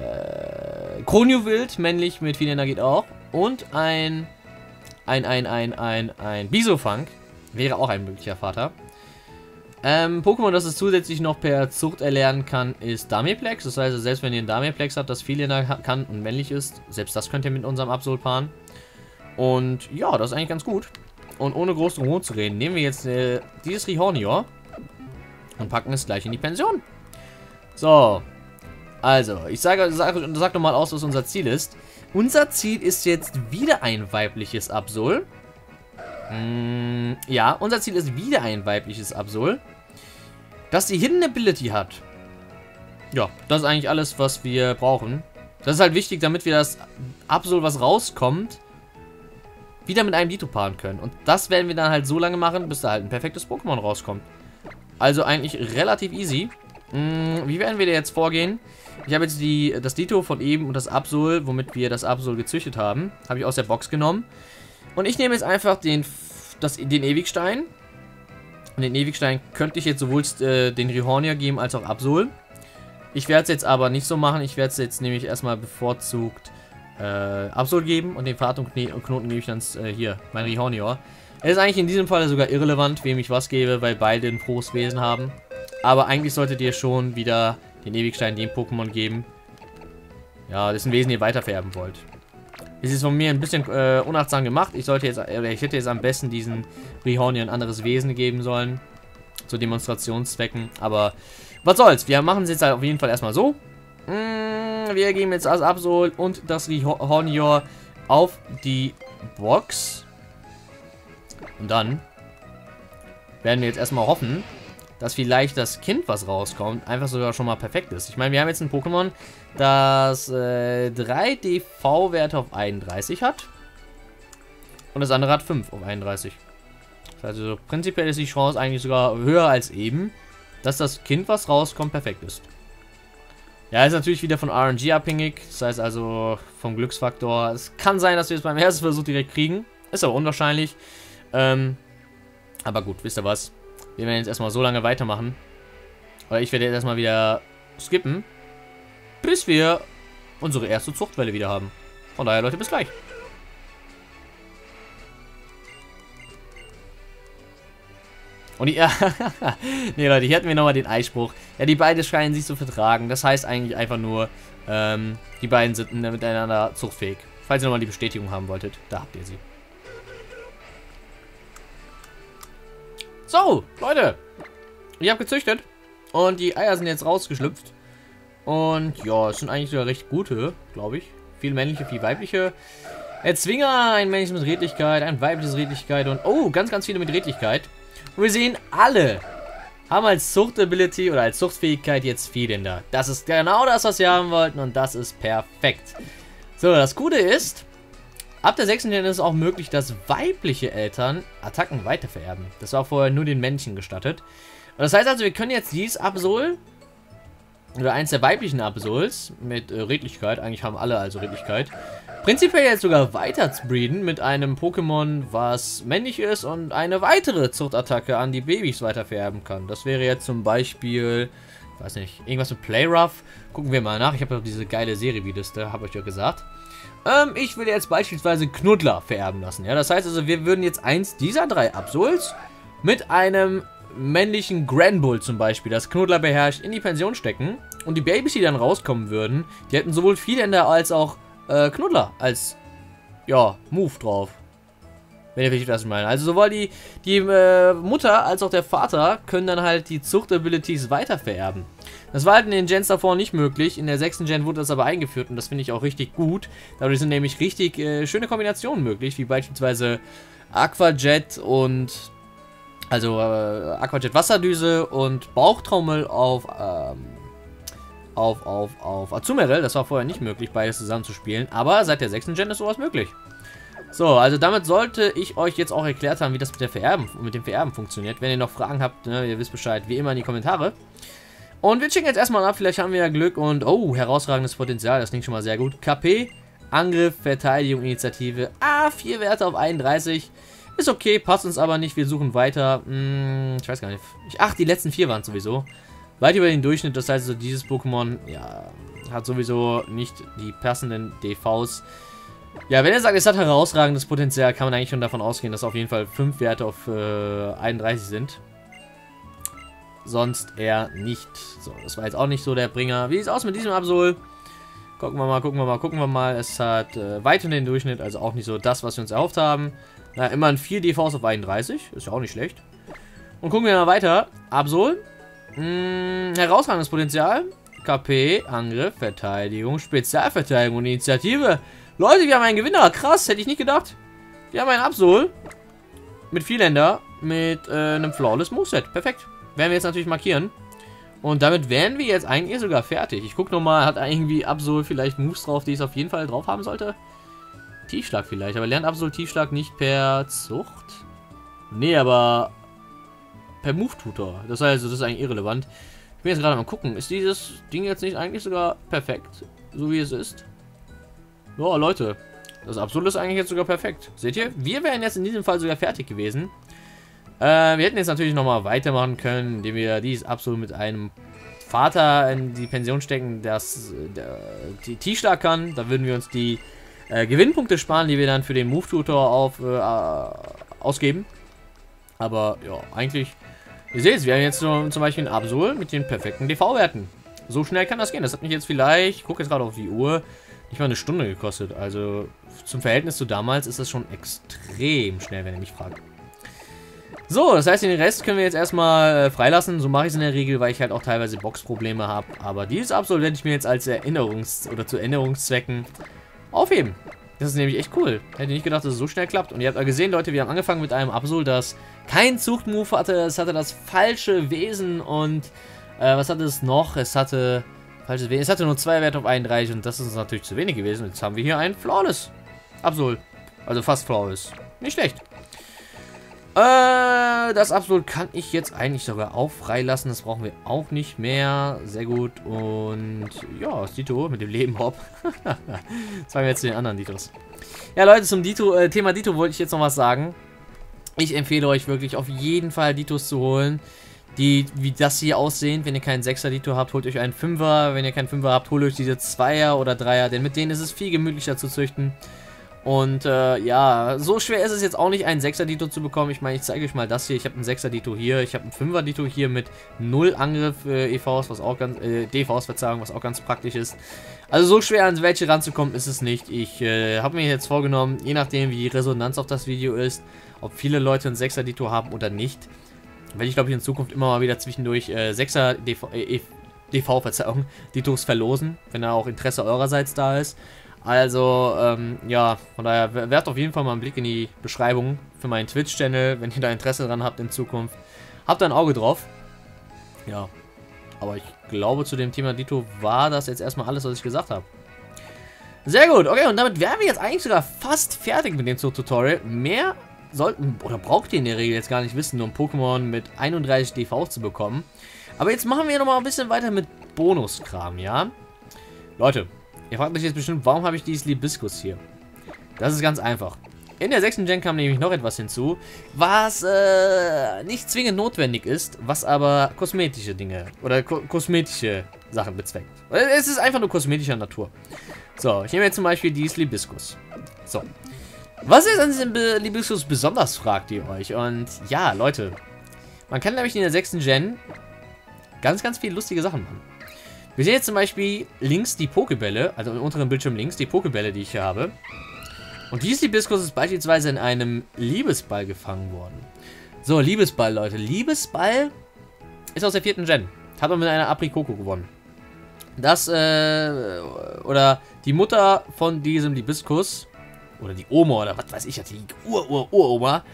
Äh, Kronjuwild, männlich mit Vielender geht auch. Und ein, ein, ein, ein, ein, ein Bisofunk wäre auch ein möglicher Vater. Ähm, Pokémon, das es zusätzlich noch per Zucht erlernen kann, ist Dameplex. Das heißt, selbst wenn ihr einen Dameplex habt, das viel kann und männlich ist, selbst das könnt ihr mit unserem Absol paaren. Und ja, das ist eigentlich ganz gut. Und ohne groß drum zu reden, nehmen wir jetzt äh, dieses Rihornior und packen es gleich in die Pension. So. Also, ich sage, sage sag nochmal aus, was unser Ziel ist. Unser Ziel ist jetzt wieder ein weibliches Absol. Mm, ja, unser Ziel ist wieder ein weibliches Absol. Das die Hidden Ability hat. Ja, das ist eigentlich alles, was wir brauchen. Das ist halt wichtig, damit wir das Absol, was rauskommt, wieder mit einem Dito paaren können. Und das werden wir dann halt so lange machen, bis da halt ein perfektes Pokémon rauskommt. Also eigentlich relativ easy. Hm, wie werden wir da jetzt vorgehen? Ich habe jetzt die, das Dito von eben und das Absol, womit wir das Absol gezüchtet haben, habe ich aus der Box genommen. Und ich nehme jetzt einfach den, das, den Ewigstein. Und den Ewigstein könnte ich jetzt sowohl äh, den Rihornia geben als auch Absol. Ich werde es jetzt aber nicht so machen. Ich werde es jetzt nämlich erstmal bevorzugt äh, Absol geben. Und den Fahrtumknoten gebe ich dann äh, hier, mein Rihornior. Es ist eigentlich in diesem Fall sogar irrelevant, wem ich was gebe, weil beide ein frohes Wesen haben. Aber eigentlich solltet ihr schon wieder den Ewigstein dem Pokémon geben. Ja, dessen Wesen ihr weitervererben wollt. Es ist von mir ein bisschen äh, unachtsam gemacht. Ich sollte jetzt, oder ich hätte jetzt am besten diesen Rihorni ein anderes Wesen geben sollen. Zu Demonstrationszwecken. Aber was soll's. Wir machen es jetzt halt auf jeden Fall erstmal so. Mm, wir geben jetzt das Absol und das Rihornior auf die Box. Und dann werden wir jetzt erstmal hoffen, dass vielleicht das Kind, was rauskommt, einfach sogar schon mal perfekt ist. Ich meine, wir haben jetzt ein Pokémon, das äh, 3 DV-Werte auf 31 hat. Und das andere hat 5 auf 31. Das heißt also, prinzipiell ist die Chance eigentlich sogar höher als eben, dass das Kind, was rauskommt, perfekt ist. Ja, ist natürlich wieder von RNG abhängig. Das heißt also vom Glücksfaktor. Es kann sein, dass wir es beim ersten Versuch direkt kriegen. Ist aber unwahrscheinlich. Ähm, aber gut, wisst ihr was? Wir werden jetzt erstmal so lange weitermachen. Oder ich werde jetzt erstmal wieder skippen. Bis wir unsere erste Zuchtwelle wieder haben. Von daher, Leute, bis gleich. Und die, nee, Leute, hier hatten wir nochmal den Eispruch. Ja, die beiden scheinen sich zu vertragen. Das heißt eigentlich einfach nur, ähm, die beiden sind miteinander zuchtfähig. Falls ihr nochmal die Bestätigung haben wolltet, da habt ihr sie. So, Leute. Ich habe gezüchtet. Und die Eier sind jetzt rausgeschlüpft. Und ja, es sind eigentlich sogar recht gute, glaube ich. Viel männliche, viel weibliche. Erzwinger, ein männliches mit Redlichkeit, ein weibliches Redlichkeit und oh, ganz, ganz viele mit Redlichkeit. Und wir sehen alle haben als Zucht-Ability oder als Zuchtfähigkeit jetzt Feedender. Das ist genau das, was wir haben wollten und das ist perfekt. So, das Gute ist, ab der 6. Gen ist es auch möglich, dass weibliche Eltern Attacken weitervererben. Das war vorher nur den Männchen gestattet. Das heißt also, wir können jetzt dieses Absol oder eins der weiblichen Absols mit äh, Redlichkeit, eigentlich haben alle also Redlichkeit, prinzipiell jetzt sogar weiter breeden mit einem Pokémon, was männlich ist und eine weitere Zuchtattacke an die Babys weitervererben kann. Das wäre jetzt zum Beispiel, weiß nicht, irgendwas mit Playrough. Gucken wir mal nach. Ich habe ja diese geile Serie-Videoliste, habe ich ja gesagt. Ähm, ich will jetzt beispielsweise Knuddler vererben lassen. Ja, das heißt also, wir würden jetzt eins dieser drei Absols mit einem männlichen Granbull zum Beispiel, das Knuddler beherrscht, in die Pension stecken. Und die Babys, die dann rauskommen würden, die hätten sowohl Vieländer als auch äh, Knuddler als, ja, Move drauf. Wenn ihr versteht, was ich meine. Also sowohl die, die äh, Mutter als auch der Vater können dann halt die Zucht-Abilities weitervererben. Das war halt in den Gens davor nicht möglich. In der sechsten Gen wurde das aber eingeführt und das finde ich auch richtig gut. Dadurch sind nämlich richtig äh, schöne Kombinationen möglich, wie beispielsweise Aquajet und also äh, Aquajet Wasserdüse und Bauchtrommel auf ähm, auf, auf, auf Azumarill. Das war vorher nicht möglich, beides zusammen zu spielen. Aber seit der 6. Gen ist sowas möglich. So, also damit sollte ich euch jetzt auch erklärt haben, wie das mit, der Vererben, mit dem Vererben funktioniert. Wenn ihr noch Fragen habt, ne, ihr wisst Bescheid, wie immer in die Kommentare. Und wir checken jetzt erstmal ab, vielleicht haben wir ja Glück und, oh, herausragendes Potenzial, das klingt schon mal sehr gut. KP, Angriff, Verteidigung, Initiative, ah, vier Werte auf 31. Ist okay, passt uns aber nicht, wir suchen weiter. Hm, ich weiß gar nicht. ach, die letzten vier waren sowieso. Weit über den Durchschnitt, das heißt, also dieses Pokémon ja, hat sowieso nicht die passenden DVs. Ja, wenn er sagt, es hat herausragendes Potenzial, kann man eigentlich schon davon ausgehen, dass auf jeden Fall 5 Werte auf äh, 31 sind. Sonst eher nicht. So, das war jetzt auch nicht so der Bringer. Wie sieht es aus mit diesem Absol? Gucken wir mal, gucken wir mal, gucken wir mal. Es hat äh, weit in den Durchschnitt, also auch nicht so das, was wir uns erhofft haben. Na, immerhin 4 DVs auf 31, ist ja auch nicht schlecht. Und gucken wir mal weiter. Absol hm, herausragendes Potenzial. KP, Angriff, Verteidigung, Spezialverteidigung und Initiative. Leute, wir haben einen Gewinner. Krass, hätte ich nicht gedacht. Wir haben einen Absol. Mit Vielländer. Mit äh, einem Flawless Moveset. Perfekt. Werden wir jetzt natürlich markieren. Und damit wären wir jetzt eigentlich sogar fertig. Ich gucke nochmal, hat irgendwie Absol vielleicht Moves drauf, die es auf jeden Fall drauf haben sollte? Tiefschlag vielleicht, aber lernt Absol Tiefschlag nicht per Zucht? Nee, aber per Move-Tutor. Das heißt, das ist eigentlich irrelevant. Ich bin jetzt gerade mal gucken. Ist dieses Ding jetzt nicht eigentlich sogar perfekt? So wie es ist? Ja, Leute. Das Absolut ist eigentlich jetzt sogar perfekt. Seht ihr? Wir wären jetzt in diesem Fall sogar fertig gewesen. Äh, wir hätten jetzt natürlich nochmal weitermachen können, indem wir dieses Absolut mit einem Vater in die Pension stecken, das der, die T-Schlag kann. Da würden wir uns die äh, Gewinnpunkte sparen, die wir dann für den Move-Tutor auf, äh, ausgeben. Aber ja, eigentlich Ihr seht es, wir haben jetzt so, zum Beispiel ein Absol mit den perfekten DV-Werten. So schnell kann das gehen. Das hat mich jetzt vielleicht, ich gucke jetzt gerade auf die Uhr, nicht mal eine Stunde gekostet. Also zum Verhältnis zu damals ist das schon extrem schnell, wenn ihr mich fragt. So, das heißt, den Rest können wir jetzt erstmal äh, freilassen. So mache ich es in der Regel, weil ich halt auch teilweise Boxprobleme habe. Aber dieses Absol werde ich mir jetzt als Erinnerungs- oder zu Erinnerungszwecken aufheben. Das ist nämlich echt cool. Hätte nicht gedacht, dass es so schnell klappt. Und ihr habt ja gesehen, Leute, wir haben angefangen mit einem Absol, das keinen Zuchtmove hatte. Es hatte das falsche Wesen und äh, was hatte es noch? Es hatte falsches Wesen. Es hatte nur zwei Werte auf 31 und das ist natürlich zu wenig gewesen. Jetzt haben wir hier ein Flawless Absol. Also fast Flawless. Nicht schlecht. Äh, das Absolut kann ich jetzt eigentlich sogar auch freilassen. Das brauchen wir auch nicht mehr. Sehr gut. Und ja, das Dito mit dem Leben Hop. das waren wir jetzt zu den anderen Ditos. Ja, Leute, zum Dito, äh, Thema Dito wollte ich jetzt noch was sagen. Ich empfehle euch wirklich auf jeden Fall Ditos zu holen, die wie das hier aussehen. Wenn ihr keinen 6er Dito habt, holt euch einen 5er. Wenn ihr keinen 5er habt, holt euch diese 2er oder 3er, denn mit denen ist es viel gemütlicher zu züchten. Und äh, ja, so schwer ist es jetzt auch nicht, einen 6er Dito zu bekommen. Ich meine, ich zeige euch mal das hier. Ich habe einen 6er Dito hier. Ich habe einen 5er Dito hier mit 0 Angriff äh, EVs, was auch ganz, äh, DVs, Verzeihung, was auch ganz praktisch ist. Also so schwer an welche ranzukommen ist es nicht. Ich äh, habe mir jetzt vorgenommen, je nachdem wie die Resonanz auf das Video ist, ob viele Leute einen 6er Dito haben oder nicht, werde ich glaube ich in Zukunft immer mal wieder zwischendurch äh, 6er DV, äh, DV, Verzeihung, Ditos verlosen, wenn da auch Interesse eurerseits da ist. Also, ähm, ja, von daher werft auf jeden Fall mal einen Blick in die Beschreibung für meinen Twitch-Channel, wenn ihr da Interesse dran habt in Zukunft. Habt ein Auge drauf. Ja. Aber ich glaube, zu dem Thema Dito war das jetzt erstmal alles, was ich gesagt habe. Sehr gut. Okay, und damit wären wir jetzt eigentlich sogar fast fertig mit dem Tutorial. Mehr sollten, oder braucht ihr in der Regel jetzt gar nicht wissen, um Pokémon mit 31 DV zu bekommen. Aber jetzt machen wir nochmal ein bisschen weiter mit Bonuskram, ja? Leute, ihr fragt euch jetzt bestimmt, warum habe ich dieses Libiskus hier? Das ist ganz einfach. In der sechsten Gen kam nämlich noch etwas hinzu, was äh, nicht zwingend notwendig ist, was aber kosmetische Dinge oder ko kosmetische Sachen bezweckt. Es ist einfach nur kosmetischer Natur. So, ich nehme jetzt zum Beispiel dieses Libiskus. So. Was ist an diesem Libiskus besonders, fragt ihr euch. Und ja, Leute, man kann nämlich in der sechsten Gen ganz, ganz viele lustige Sachen machen. Wir sehen jetzt zum Beispiel links die Pokebälle, also im unteren Bildschirm links die Pokebälle, die ich hier habe. Und dieses Libiskus ist beispielsweise in einem Liebesball gefangen worden. So, Liebesball, Leute. Liebesball ist aus der vierten Gen. Hat man mit einer Aprikoko gewonnen. Das, äh, oder die Mutter von diesem Libiskus, oder die Oma, oder was weiß ich, die Ur-Ur-Uroma,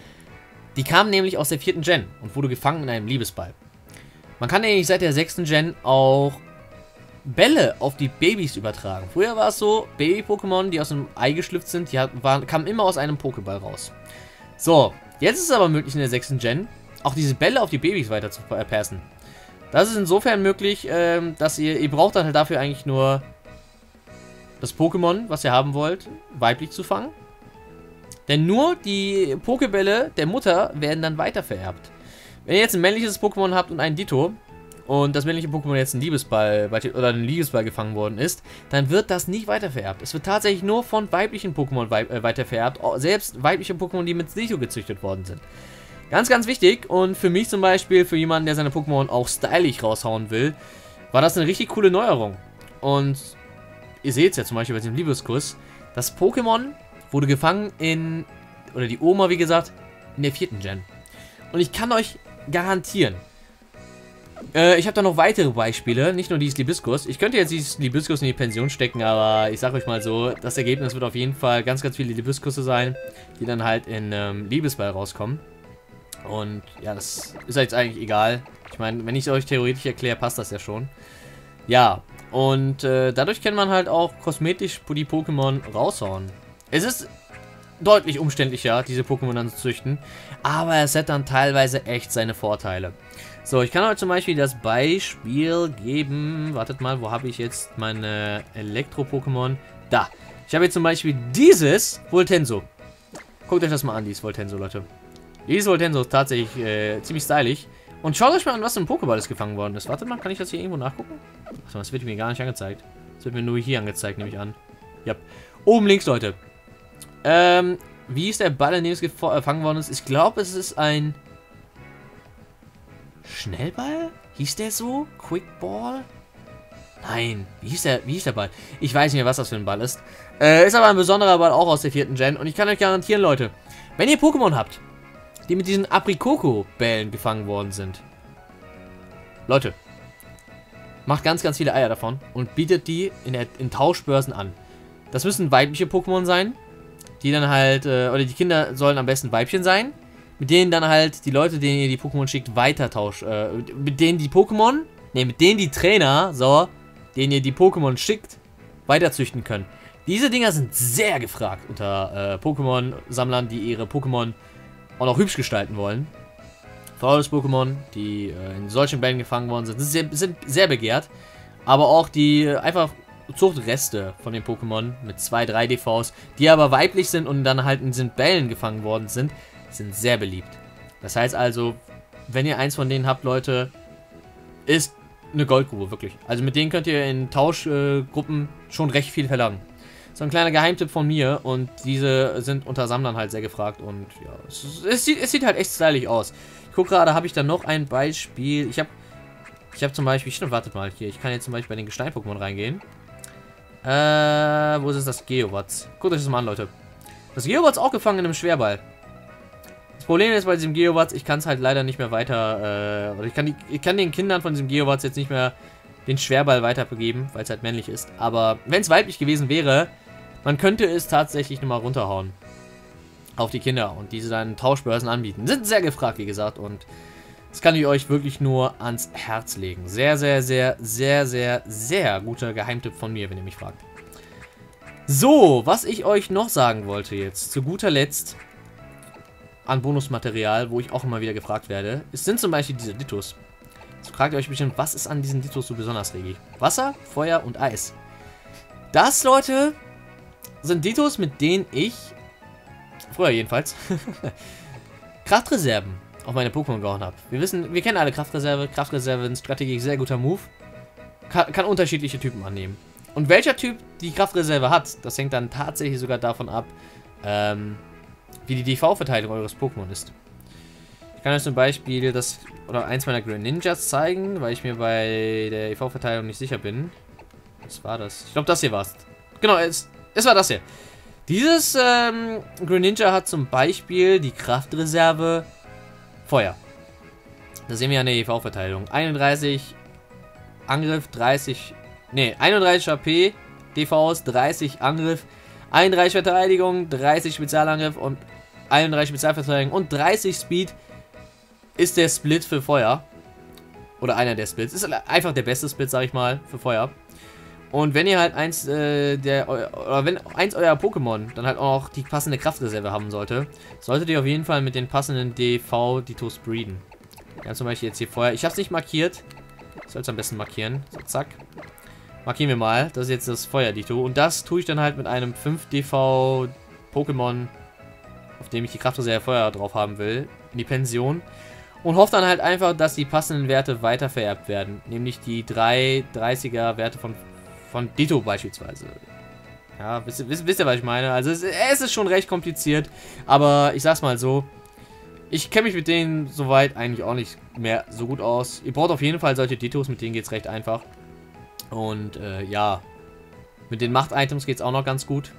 die kam nämlich aus der vierten Gen und wurde gefangen in einem Liebesball. Man kann nämlich seit der sechsten Gen auch Bälle auf die Babys übertragen. Früher war es so, Baby-Pokémon, die aus einem Ei geschlüpft sind, die waren, kamen immer aus einem Pokéball raus. So, jetzt ist es aber möglich in der sechsten Gen, auch diese Bälle auf die Babys weiter zu passen. Das ist insofern möglich, ähm, dass ihr, ihr braucht dann halt dafür eigentlich nur das Pokémon, was ihr haben wollt, weiblich zu fangen. Denn nur die Pokebälle der Mutter werden dann weiter vererbt. Wenn ihr jetzt ein männliches Pokémon habt und ein Ditto, und das männliche Pokémon jetzt ein Liebesball oder ein Liebesball gefangen worden ist, dann wird das nicht weitervererbt. Es wird tatsächlich nur von weiblichen Pokémon wei äh, weitervererbt, selbst weibliche Pokémon, die mit Sicho gezüchtet worden sind. Ganz, ganz wichtig und für mich zum Beispiel, für jemanden, der seine Pokémon auch stylisch raushauen will, war das eine richtig coole Neuerung. Und ihr seht es ja zum Beispiel bei diesem Liebeskuss, das Pokémon wurde gefangen in, oder die Oma, wie gesagt, in der vierten Gen. Und ich kann euch garantieren, äh, ich habe da noch weitere Beispiele, nicht nur dieses Libiskus. Ich könnte jetzt dieses Libiskus in die Pension stecken, aber ich sage euch mal so, das Ergebnis wird auf jeden Fall ganz, ganz viele Libiskusse sein, die dann halt in ähm, Liebesball rauskommen. Und ja, das ist jetzt eigentlich egal. Ich meine, wenn ich es euch theoretisch erkläre, passt das ja schon. Ja, und äh, dadurch kann man halt auch kosmetisch die Pokémon raushauen. Es ist deutlich umständlicher, diese Pokémon dann zu züchten, aber es hat dann teilweise echt seine Vorteile. So, ich kann euch zum Beispiel das Beispiel geben. Wartet mal, wo habe ich jetzt meine Elektro-Pokémon? Da. Ich habe jetzt zum Beispiel dieses Voltenso. Guckt euch das mal an, dieses Voltenso, Leute. Dieses Voltenso ist tatsächlich äh, ziemlich stylisch. Und schaut euch mal an, was im Pokéball ist gefangen worden ist. Wartet mal, kann ich das hier irgendwo nachgucken? Achso, das wird mir gar nicht angezeigt. Das wird mir nur hier angezeigt, nehme ich an. Ja. Oben links, Leute. Ähm, wie ist der Ball, in dem es gefangen worden ist? Ich glaube, es ist ein Schnellball? Hieß der so? Quickball? Nein, wie hieß der, wie hieß der Ball? Ich weiß nicht mehr, was das für ein Ball ist. Äh, ist aber ein besonderer Ball auch aus der vierten Gen. Und ich kann euch garantieren, Leute, wenn ihr Pokémon habt, die mit diesen Aprikoko-Bällen gefangen worden sind. Leute, macht ganz, ganz viele Eier davon und bietet die in, der, in Tauschbörsen an. Das müssen weibliche Pokémon sein, die dann halt, äh, oder die Kinder sollen am besten Weibchen sein mit denen dann halt die Leute, denen ihr die Pokémon schickt, weiter tauscht. Äh, mit denen die Pokémon, ne, mit denen die Trainer, so, denen ihr die Pokémon schickt, weiterzüchten können. Diese Dinger sind sehr gefragt unter äh, Pokémon-Sammlern, die ihre Pokémon auch noch hübsch gestalten wollen. Faules Pokémon, die äh, in solchen Bällen gefangen worden sind, sind sehr, sind sehr begehrt. Aber auch die äh, einfach Zuchtreste von den Pokémon mit 2, 3 DVs, die aber weiblich sind und dann halt in diesen Bällen gefangen worden sind, sind sehr beliebt. Das heißt also, wenn ihr eins von denen habt, Leute, ist eine Goldgrube, wirklich. Also mit denen könnt ihr in Tauschgruppen äh, schon recht viel verlangen. So ein kleiner Geheimtipp von mir und diese sind unter Sammlern halt sehr gefragt und ja, es, es, sieht, es sieht halt echt stylisch aus. Ich gucke gerade, habe ich da noch ein Beispiel. Ich habe ich habe zum Beispiel, stimmt, wartet mal hier, ich kann jetzt zum Beispiel bei den Gestein-Pokémon reingehen. Äh, wo ist das Geowatz? Guckt euch das mal an, Leute. Das Geowatz auch gefangen in einem Schwerball. Problem ist bei diesem Geowatz, ich kann es halt leider nicht mehr weiter, äh, ich kann, die, ich kann den Kindern von diesem Geowatz jetzt nicht mehr den Schwerball weiterbegeben, weil es halt männlich ist. Aber wenn es weiblich gewesen wäre, man könnte es tatsächlich nochmal runterhauen. Auf die Kinder und diese dann Tauschbörsen anbieten. Sind sehr gefragt, wie gesagt, und Das kann ich euch wirklich nur ans Herz legen. Sehr, sehr, sehr, sehr, sehr, sehr guter Geheimtipp von mir, wenn ihr mich fragt. So, was ich euch noch sagen wollte jetzt, zu guter Letzt an Bonusmaterial, wo ich auch immer wieder gefragt werde, es sind zum Beispiel diese Dittos. Jetzt fragt ihr euch bestimmt, was ist an diesen Dittos so besonders, Regi? Wasser, Feuer und Eis. Das, Leute, sind Dittos, mit denen ich, früher jedenfalls, Kraftreserven auf meine Pokémon gehauen habe. Wir wissen, wir kennen alle Kraftreserve. Kraftreserve ist Strategie sehr guter Move. Kann, kann unterschiedliche Typen annehmen. Und welcher Typ die Kraftreserve hat, das hängt dann tatsächlich sogar davon ab, ähm, wie die DV-Verteilung eures Pokémon ist. Ich kann euch zum Beispiel das oder eins meiner Greninjas zeigen, weil ich mir bei der EV-Verteilung nicht sicher bin. Was war das? Ich glaube, das hier war es. Genau, es, es war das hier. Dieses ähm, Greninja hat zum Beispiel die Kraftreserve Feuer. Da sehen wir an der EV-Verteilung. 31 Angriff, 30... Ne, 31 AP, DVs, 30 Angriff, 31 Verteidigung, 30 Spezialangriff und 31 Spezialverteidigung und 30 Speed ist der Split für Feuer. Oder einer der Splits. Ist einfach der beste Split, sag ich mal, für Feuer. Und wenn ihr halt eins äh, der oder wenn eins eurer Pokémon dann halt auch die passende Kraftreserve haben sollte, solltet ihr auf jeden Fall mit den passenden DV Ditos breeden. Ja, zum Beispiel jetzt hier Feuer. Ich habe es nicht markiert. Ich soll es am besten markieren. So, zack. Markieren wir mal. Das ist jetzt das Feuer-Dito. Und das tue ich dann halt mit einem 5DV Pokémon, auf dem ich die Kraftreserve Feuer drauf haben will, in die Pension. Und hoffe dann halt einfach, dass die passenden Werte weiter vererbt werden. Nämlich die 3 30er Werte von, von Ditto beispielsweise. Ja, wisst, wisst, wisst ihr, was ich meine? Also es, es ist schon recht kompliziert. Aber ich sag's mal so. Ich kenne mich mit denen soweit eigentlich auch nicht mehr so gut aus. Ihr braucht auf jeden Fall solche Dittos, mit denen geht's recht einfach. Und äh, ja, mit den Macht-Items geht es auch noch ganz gut.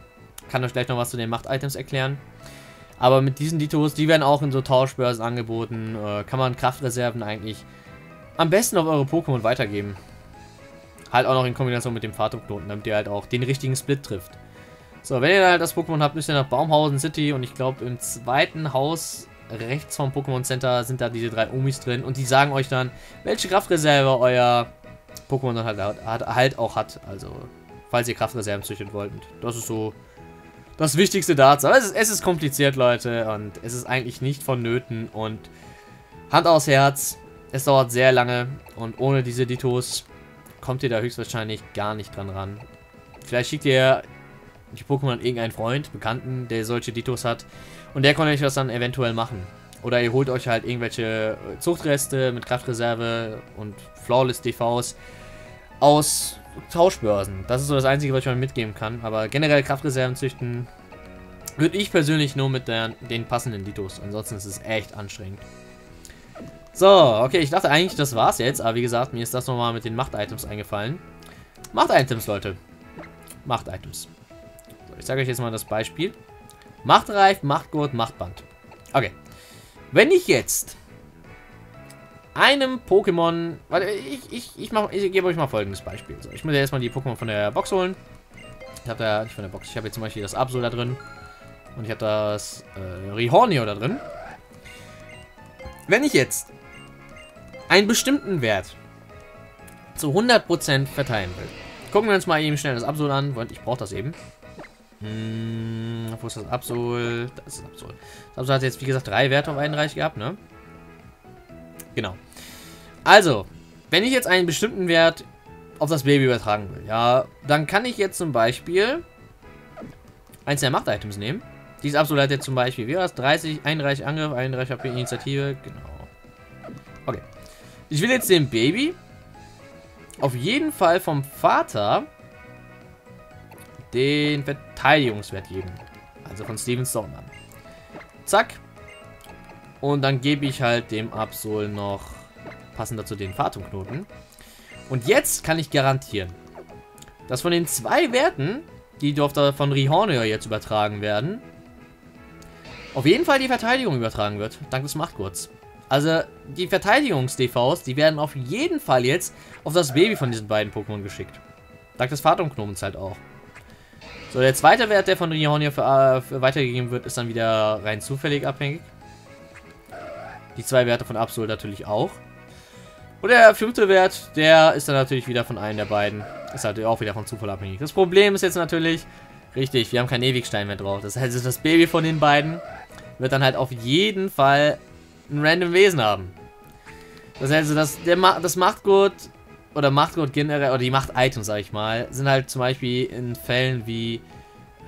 Kann euch gleich noch was zu den Macht-Items erklären. Aber mit diesen Ditos, die werden auch in so Tauschbörsen angeboten. Äh, kann man Kraftreserven eigentlich am besten auf eure Pokémon weitergeben. Halt auch noch in Kombination mit dem Fahrtumknoten, damit ihr halt auch den richtigen Split trifft. So, wenn ihr halt das Pokémon habt, müsst ihr nach Baumhausen City und ich glaube im zweiten Haus rechts vom Pokémon Center sind da diese drei Omis drin und die sagen euch dann, welche Kraftreserve euer Pokémon dann halt, halt, halt auch hat. Also, falls ihr Kraftreserven züchten wollt. Das ist so das Wichtigste dazu. Aber es ist, es ist kompliziert, Leute. Und es ist eigentlich nicht vonnöten. Und Hand aufs Herz. Es dauert sehr lange. Und ohne diese Ditos kommt ihr da höchstwahrscheinlich gar nicht dran ran. Vielleicht schickt ihr die Pokémon an irgendeinen Freund, Bekannten, der solche Ditos hat. Und der kann euch das dann eventuell machen. Oder ihr holt euch halt irgendwelche Zuchtreste mit Kraftreserve und Flawless DVs aus Tauschbörsen. Das ist so das Einzige, was ich euch mitgeben kann. Aber generell Kraftreserven züchten würde ich persönlich nur mit der, den passenden Ditos. Ansonsten ist es echt anstrengend. So, okay, ich dachte eigentlich, das war's jetzt. Aber wie gesagt, mir ist das nochmal mit den Macht-Items eingefallen. Macht-Items, Leute. Macht-Items. So, ich sage euch jetzt mal das Beispiel. Machtreif, Machtgurt, Machtband. Okay. Wenn ich jetzt einem Pokémon... Warte, ich, ich, ich, ich gebe euch mal folgendes Beispiel. So, ich muss ja erstmal die Pokémon von der Box holen. Ich habe da, nicht von der Box, ich habe jetzt zum Beispiel das Absol da drin. Und ich habe das äh, Rihornio da drin. Wenn ich jetzt einen bestimmten Wert zu 100% verteilen will. Gucken wir uns mal eben schnell das Absol an. Ich brauche das eben. Hm, wo ist das Absol? Das ist das Absol. Das Absol hat jetzt, wie gesagt, drei Werte auf einen Reich gehabt, ne? Genau. Also, wenn ich jetzt einen bestimmten Wert auf das Baby übertragen will, ja, dann kann ich jetzt zum Beispiel eins der Macht-Items nehmen. Dies Absolut hat jetzt zum Beispiel, wie war das? 30, 31 Angriff, 31 HP Initiative, genau. Okay. Ich will jetzt dem Baby auf jeden Fall vom Vater den Verteidigungswert geben. Also von Steven Stone an. Zack. Und dann gebe ich halt dem Absol noch passend dazu den Fatumknoten. Und jetzt kann ich garantieren, dass von den zwei Werten, die von Rihornio jetzt übertragen werden, auf jeden Fall die Verteidigung übertragen wird, dank des Machtgurts. Also die Verteidigungs-DVs, die werden auf jeden Fall jetzt auf das Baby von diesen beiden Pokémon geschickt. Dank des Fatumknotens halt auch. So, der zweite Wert, der von Rihornio für, äh, für weitergegeben wird, ist dann wieder rein zufällig abhängig. Die zwei Werte von Absol natürlich auch. Und der fünfte Wert, der ist dann natürlich wieder von einem der beiden. Ist halt auch wieder von Zufall abhängig. Das Problem ist jetzt natürlich, richtig, wir haben keinen Ewigstein mehr drauf. Das heißt, das Baby von den beiden wird dann halt auf jeden Fall ein random Wesen haben. Das heißt, das, der, das Machtgurt oder Machtgurt generell, oder die Macht-Items, sag ich mal, sind halt zum Beispiel in Fällen wie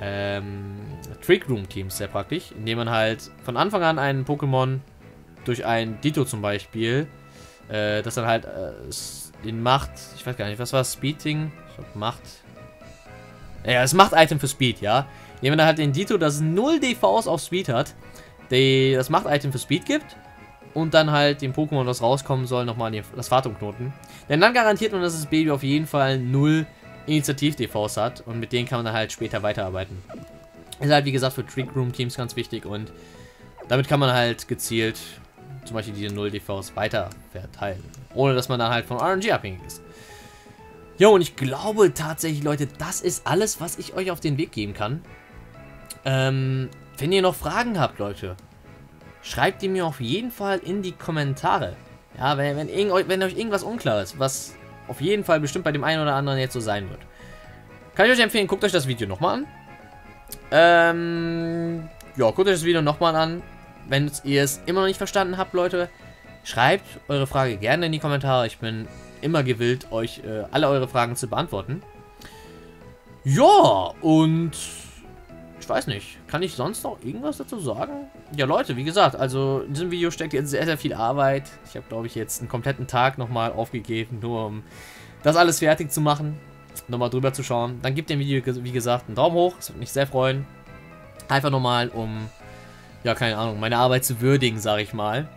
ähm, Trick Room Teams sehr praktisch, indem man halt von Anfang an einen Pokémon durch ein Ditto zum Beispiel, äh, das dann halt äh, den Macht, ich weiß gar nicht, was war Speeding? Ich glaube Macht. Ja, das Macht-Item für Speed, ja. Indem man dann halt den Ditto, das 0 DVs auf Speed hat, die, das Macht-Item für Speed gibt und dann halt dem Pokémon, das rauskommen soll, nochmal das Phantomknoten. Denn dann garantiert man, dass das Baby auf jeden Fall 0 Initiativ-DVs hat und mit denen kann man dann halt später weiterarbeiten. Ist halt wie gesagt für Trick Room Teams ganz wichtig und damit kann man halt gezielt zum Beispiel diese 0 DVs weiter verteilen. Ohne dass man dann halt von RNG abhängig ist. Jo, und ich glaube tatsächlich, Leute, das ist alles, was ich euch auf den Weg geben kann. Ähm, wenn ihr noch Fragen habt, Leute, schreibt die mir auf jeden Fall in die Kommentare. Ja, wenn, wenn, wenn euch irgendwas unklar ist, was auf jeden Fall bestimmt bei dem einen oder anderen jetzt so sein wird. Kann ich euch empfehlen, guckt euch das Video nochmal an. Ähm, ja, guckt euch das Video nochmal an. Wenn ihr es immer noch nicht verstanden habt, Leute, schreibt eure Frage gerne in die Kommentare. Ich bin immer gewillt, euch äh, alle eure Fragen zu beantworten. Ja, und ich weiß nicht. Kann ich sonst noch irgendwas dazu sagen? Ja, Leute, wie gesagt, also in diesem Video steckt jetzt sehr, sehr viel Arbeit. Ich habe, glaube ich, jetzt einen kompletten Tag nochmal aufgegeben, nur um das alles fertig zu machen. Nochmal drüber zu schauen. Dann gebt dem Video, wie gesagt, einen Daumen hoch. Das würde mich sehr freuen. Einfach nochmal, um, ja, keine Ahnung, meine Arbeit zu würdigen, sage ich mal.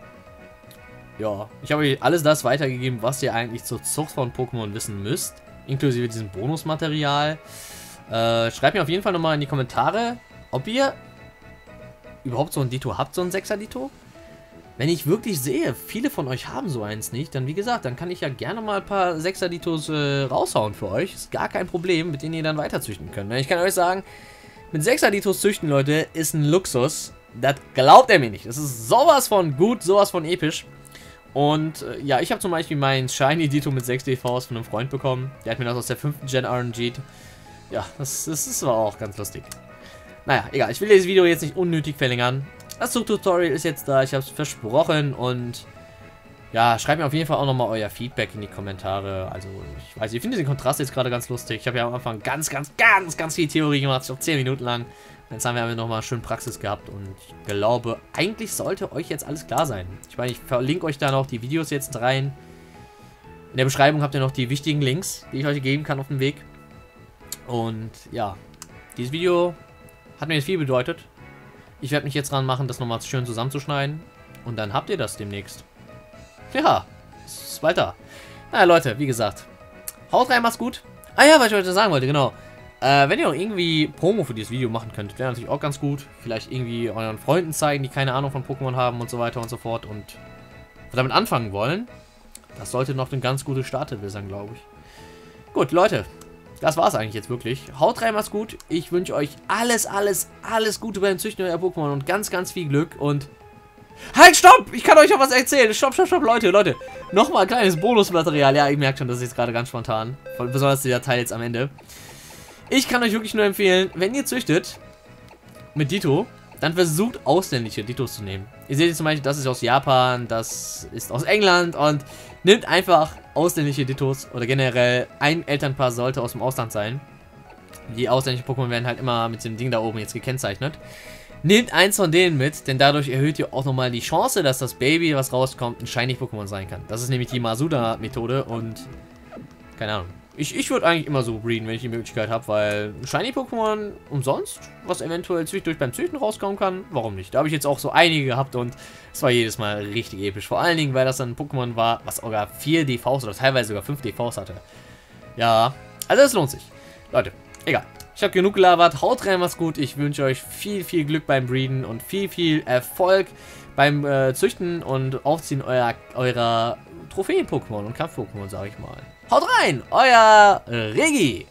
Ja, ich habe euch alles das weitergegeben, was ihr eigentlich zur Zucht von Pokémon wissen müsst. Inklusive diesem Bonusmaterial. Äh, schreibt mir auf jeden Fall nochmal in die Kommentare, ob ihr überhaupt so ein Dito habt, so ein 6er Dito. Wenn ich wirklich sehe, viele von euch haben so eins nicht, dann wie gesagt, dann kann ich ja gerne mal ein paar 6er Ditos äh, raushauen für euch. Ist gar kein Problem, mit denen ihr dann weiter züchten könnt. Ich kann euch sagen, mit 6er Ditos züchten, Leute, ist ein Luxus. Das glaubt er mir nicht. Das ist sowas von gut, sowas von episch. Und äh, ja, ich habe zum Beispiel meinen Shiny Dito mit 6 DVs von einem Freund bekommen. Der hat mir das aus der 5. Gen RNG'd. Ja, das, das, das war auch ganz lustig. Naja, egal. Ich will dieses Video jetzt nicht unnötig verlängern. Das Tutorial ist jetzt da. Ich habe es versprochen. Und ja, schreibt mir auf jeden Fall auch nochmal euer Feedback in die Kommentare. Also, ich weiß, ich finde den Kontrast jetzt gerade ganz lustig. Ich habe ja am Anfang ganz, ganz, ganz, ganz viel Theorie gemacht. Ich glaube, 10 Minuten lang. Jetzt haben wir nochmal schön Praxis gehabt. Und ich glaube, eigentlich sollte euch jetzt alles klar sein. Ich meine, ich verlinke euch da noch die Videos jetzt rein. In der Beschreibung habt ihr noch die wichtigen Links, die ich euch geben kann auf dem Weg. Und ja, dieses Video hat mir jetzt viel bedeutet. Ich werde mich jetzt dran machen, das nochmal schön zusammenzuschneiden. Und dann habt ihr das demnächst. Ja, ist weiter. Naja, Leute, wie gesagt. Haut rein, macht's gut. Ah ja, was ich heute sagen wollte, genau. Äh, wenn ihr noch irgendwie Promo für dieses Video machen könnt, wäre natürlich auch ganz gut. Vielleicht irgendwie euren Freunden zeigen, die keine Ahnung von Pokémon haben und so weiter und so fort. Und damit anfangen wollen. Das sollte noch eine ganz gute Starthilfe sein, glaube ich. Gut, Leute, das war's eigentlich jetzt wirklich. Haut rein, macht's gut. Ich wünsche euch alles, alles, alles Gute beim Züchten eurer Pokémon und ganz, ganz viel Glück und... Halt, stopp! Ich kann euch noch was erzählen. Stopp, stopp, stopp, Leute, Leute. Nochmal ein kleines Bonusmaterial. Ja, ich merke schon, das ist jetzt gerade ganz spontan. Besonders der Teil jetzt am Ende. Ich kann euch wirklich nur empfehlen, wenn ihr züchtet mit Dito, dann versucht ausländische Ditos zu nehmen. Ihr seht jetzt zum Beispiel, das ist aus Japan, das ist aus England und nehmt einfach ausländische Ditos oder generell ein Elternpaar sollte aus dem Ausland sein. Die ausländischen Pokémon werden halt immer mit dem Ding da oben jetzt gekennzeichnet. Nehmt eins von denen mit, denn dadurch erhöht ihr auch nochmal die Chance, dass das Baby, was rauskommt, ein Shiny-Pokémon sein kann. Das ist nämlich die Masuda-Methode und keine Ahnung. Ich, ich würde eigentlich immer so breeden, wenn ich die Möglichkeit habe, weil Shiny-Pokémon umsonst, was eventuell zwischendurch beim Züchten rauskommen kann, warum nicht? Da habe ich jetzt auch so einige gehabt und es war jedes Mal richtig episch. Vor allen Dingen, weil das dann ein Pokémon war, was sogar 4 DVs oder teilweise sogar 5 DVs hatte. Ja, also es lohnt sich. Leute, egal. Ich habe genug gelabert. Haut rein, was gut. Ich wünsche euch viel, viel Glück beim Breeden und viel, viel Erfolg beim äh, Züchten und Aufziehen eurer, eurer Trophäen-Pokémon und Kampf-Pokémon, sage ich mal. Haut rein, euer Regi.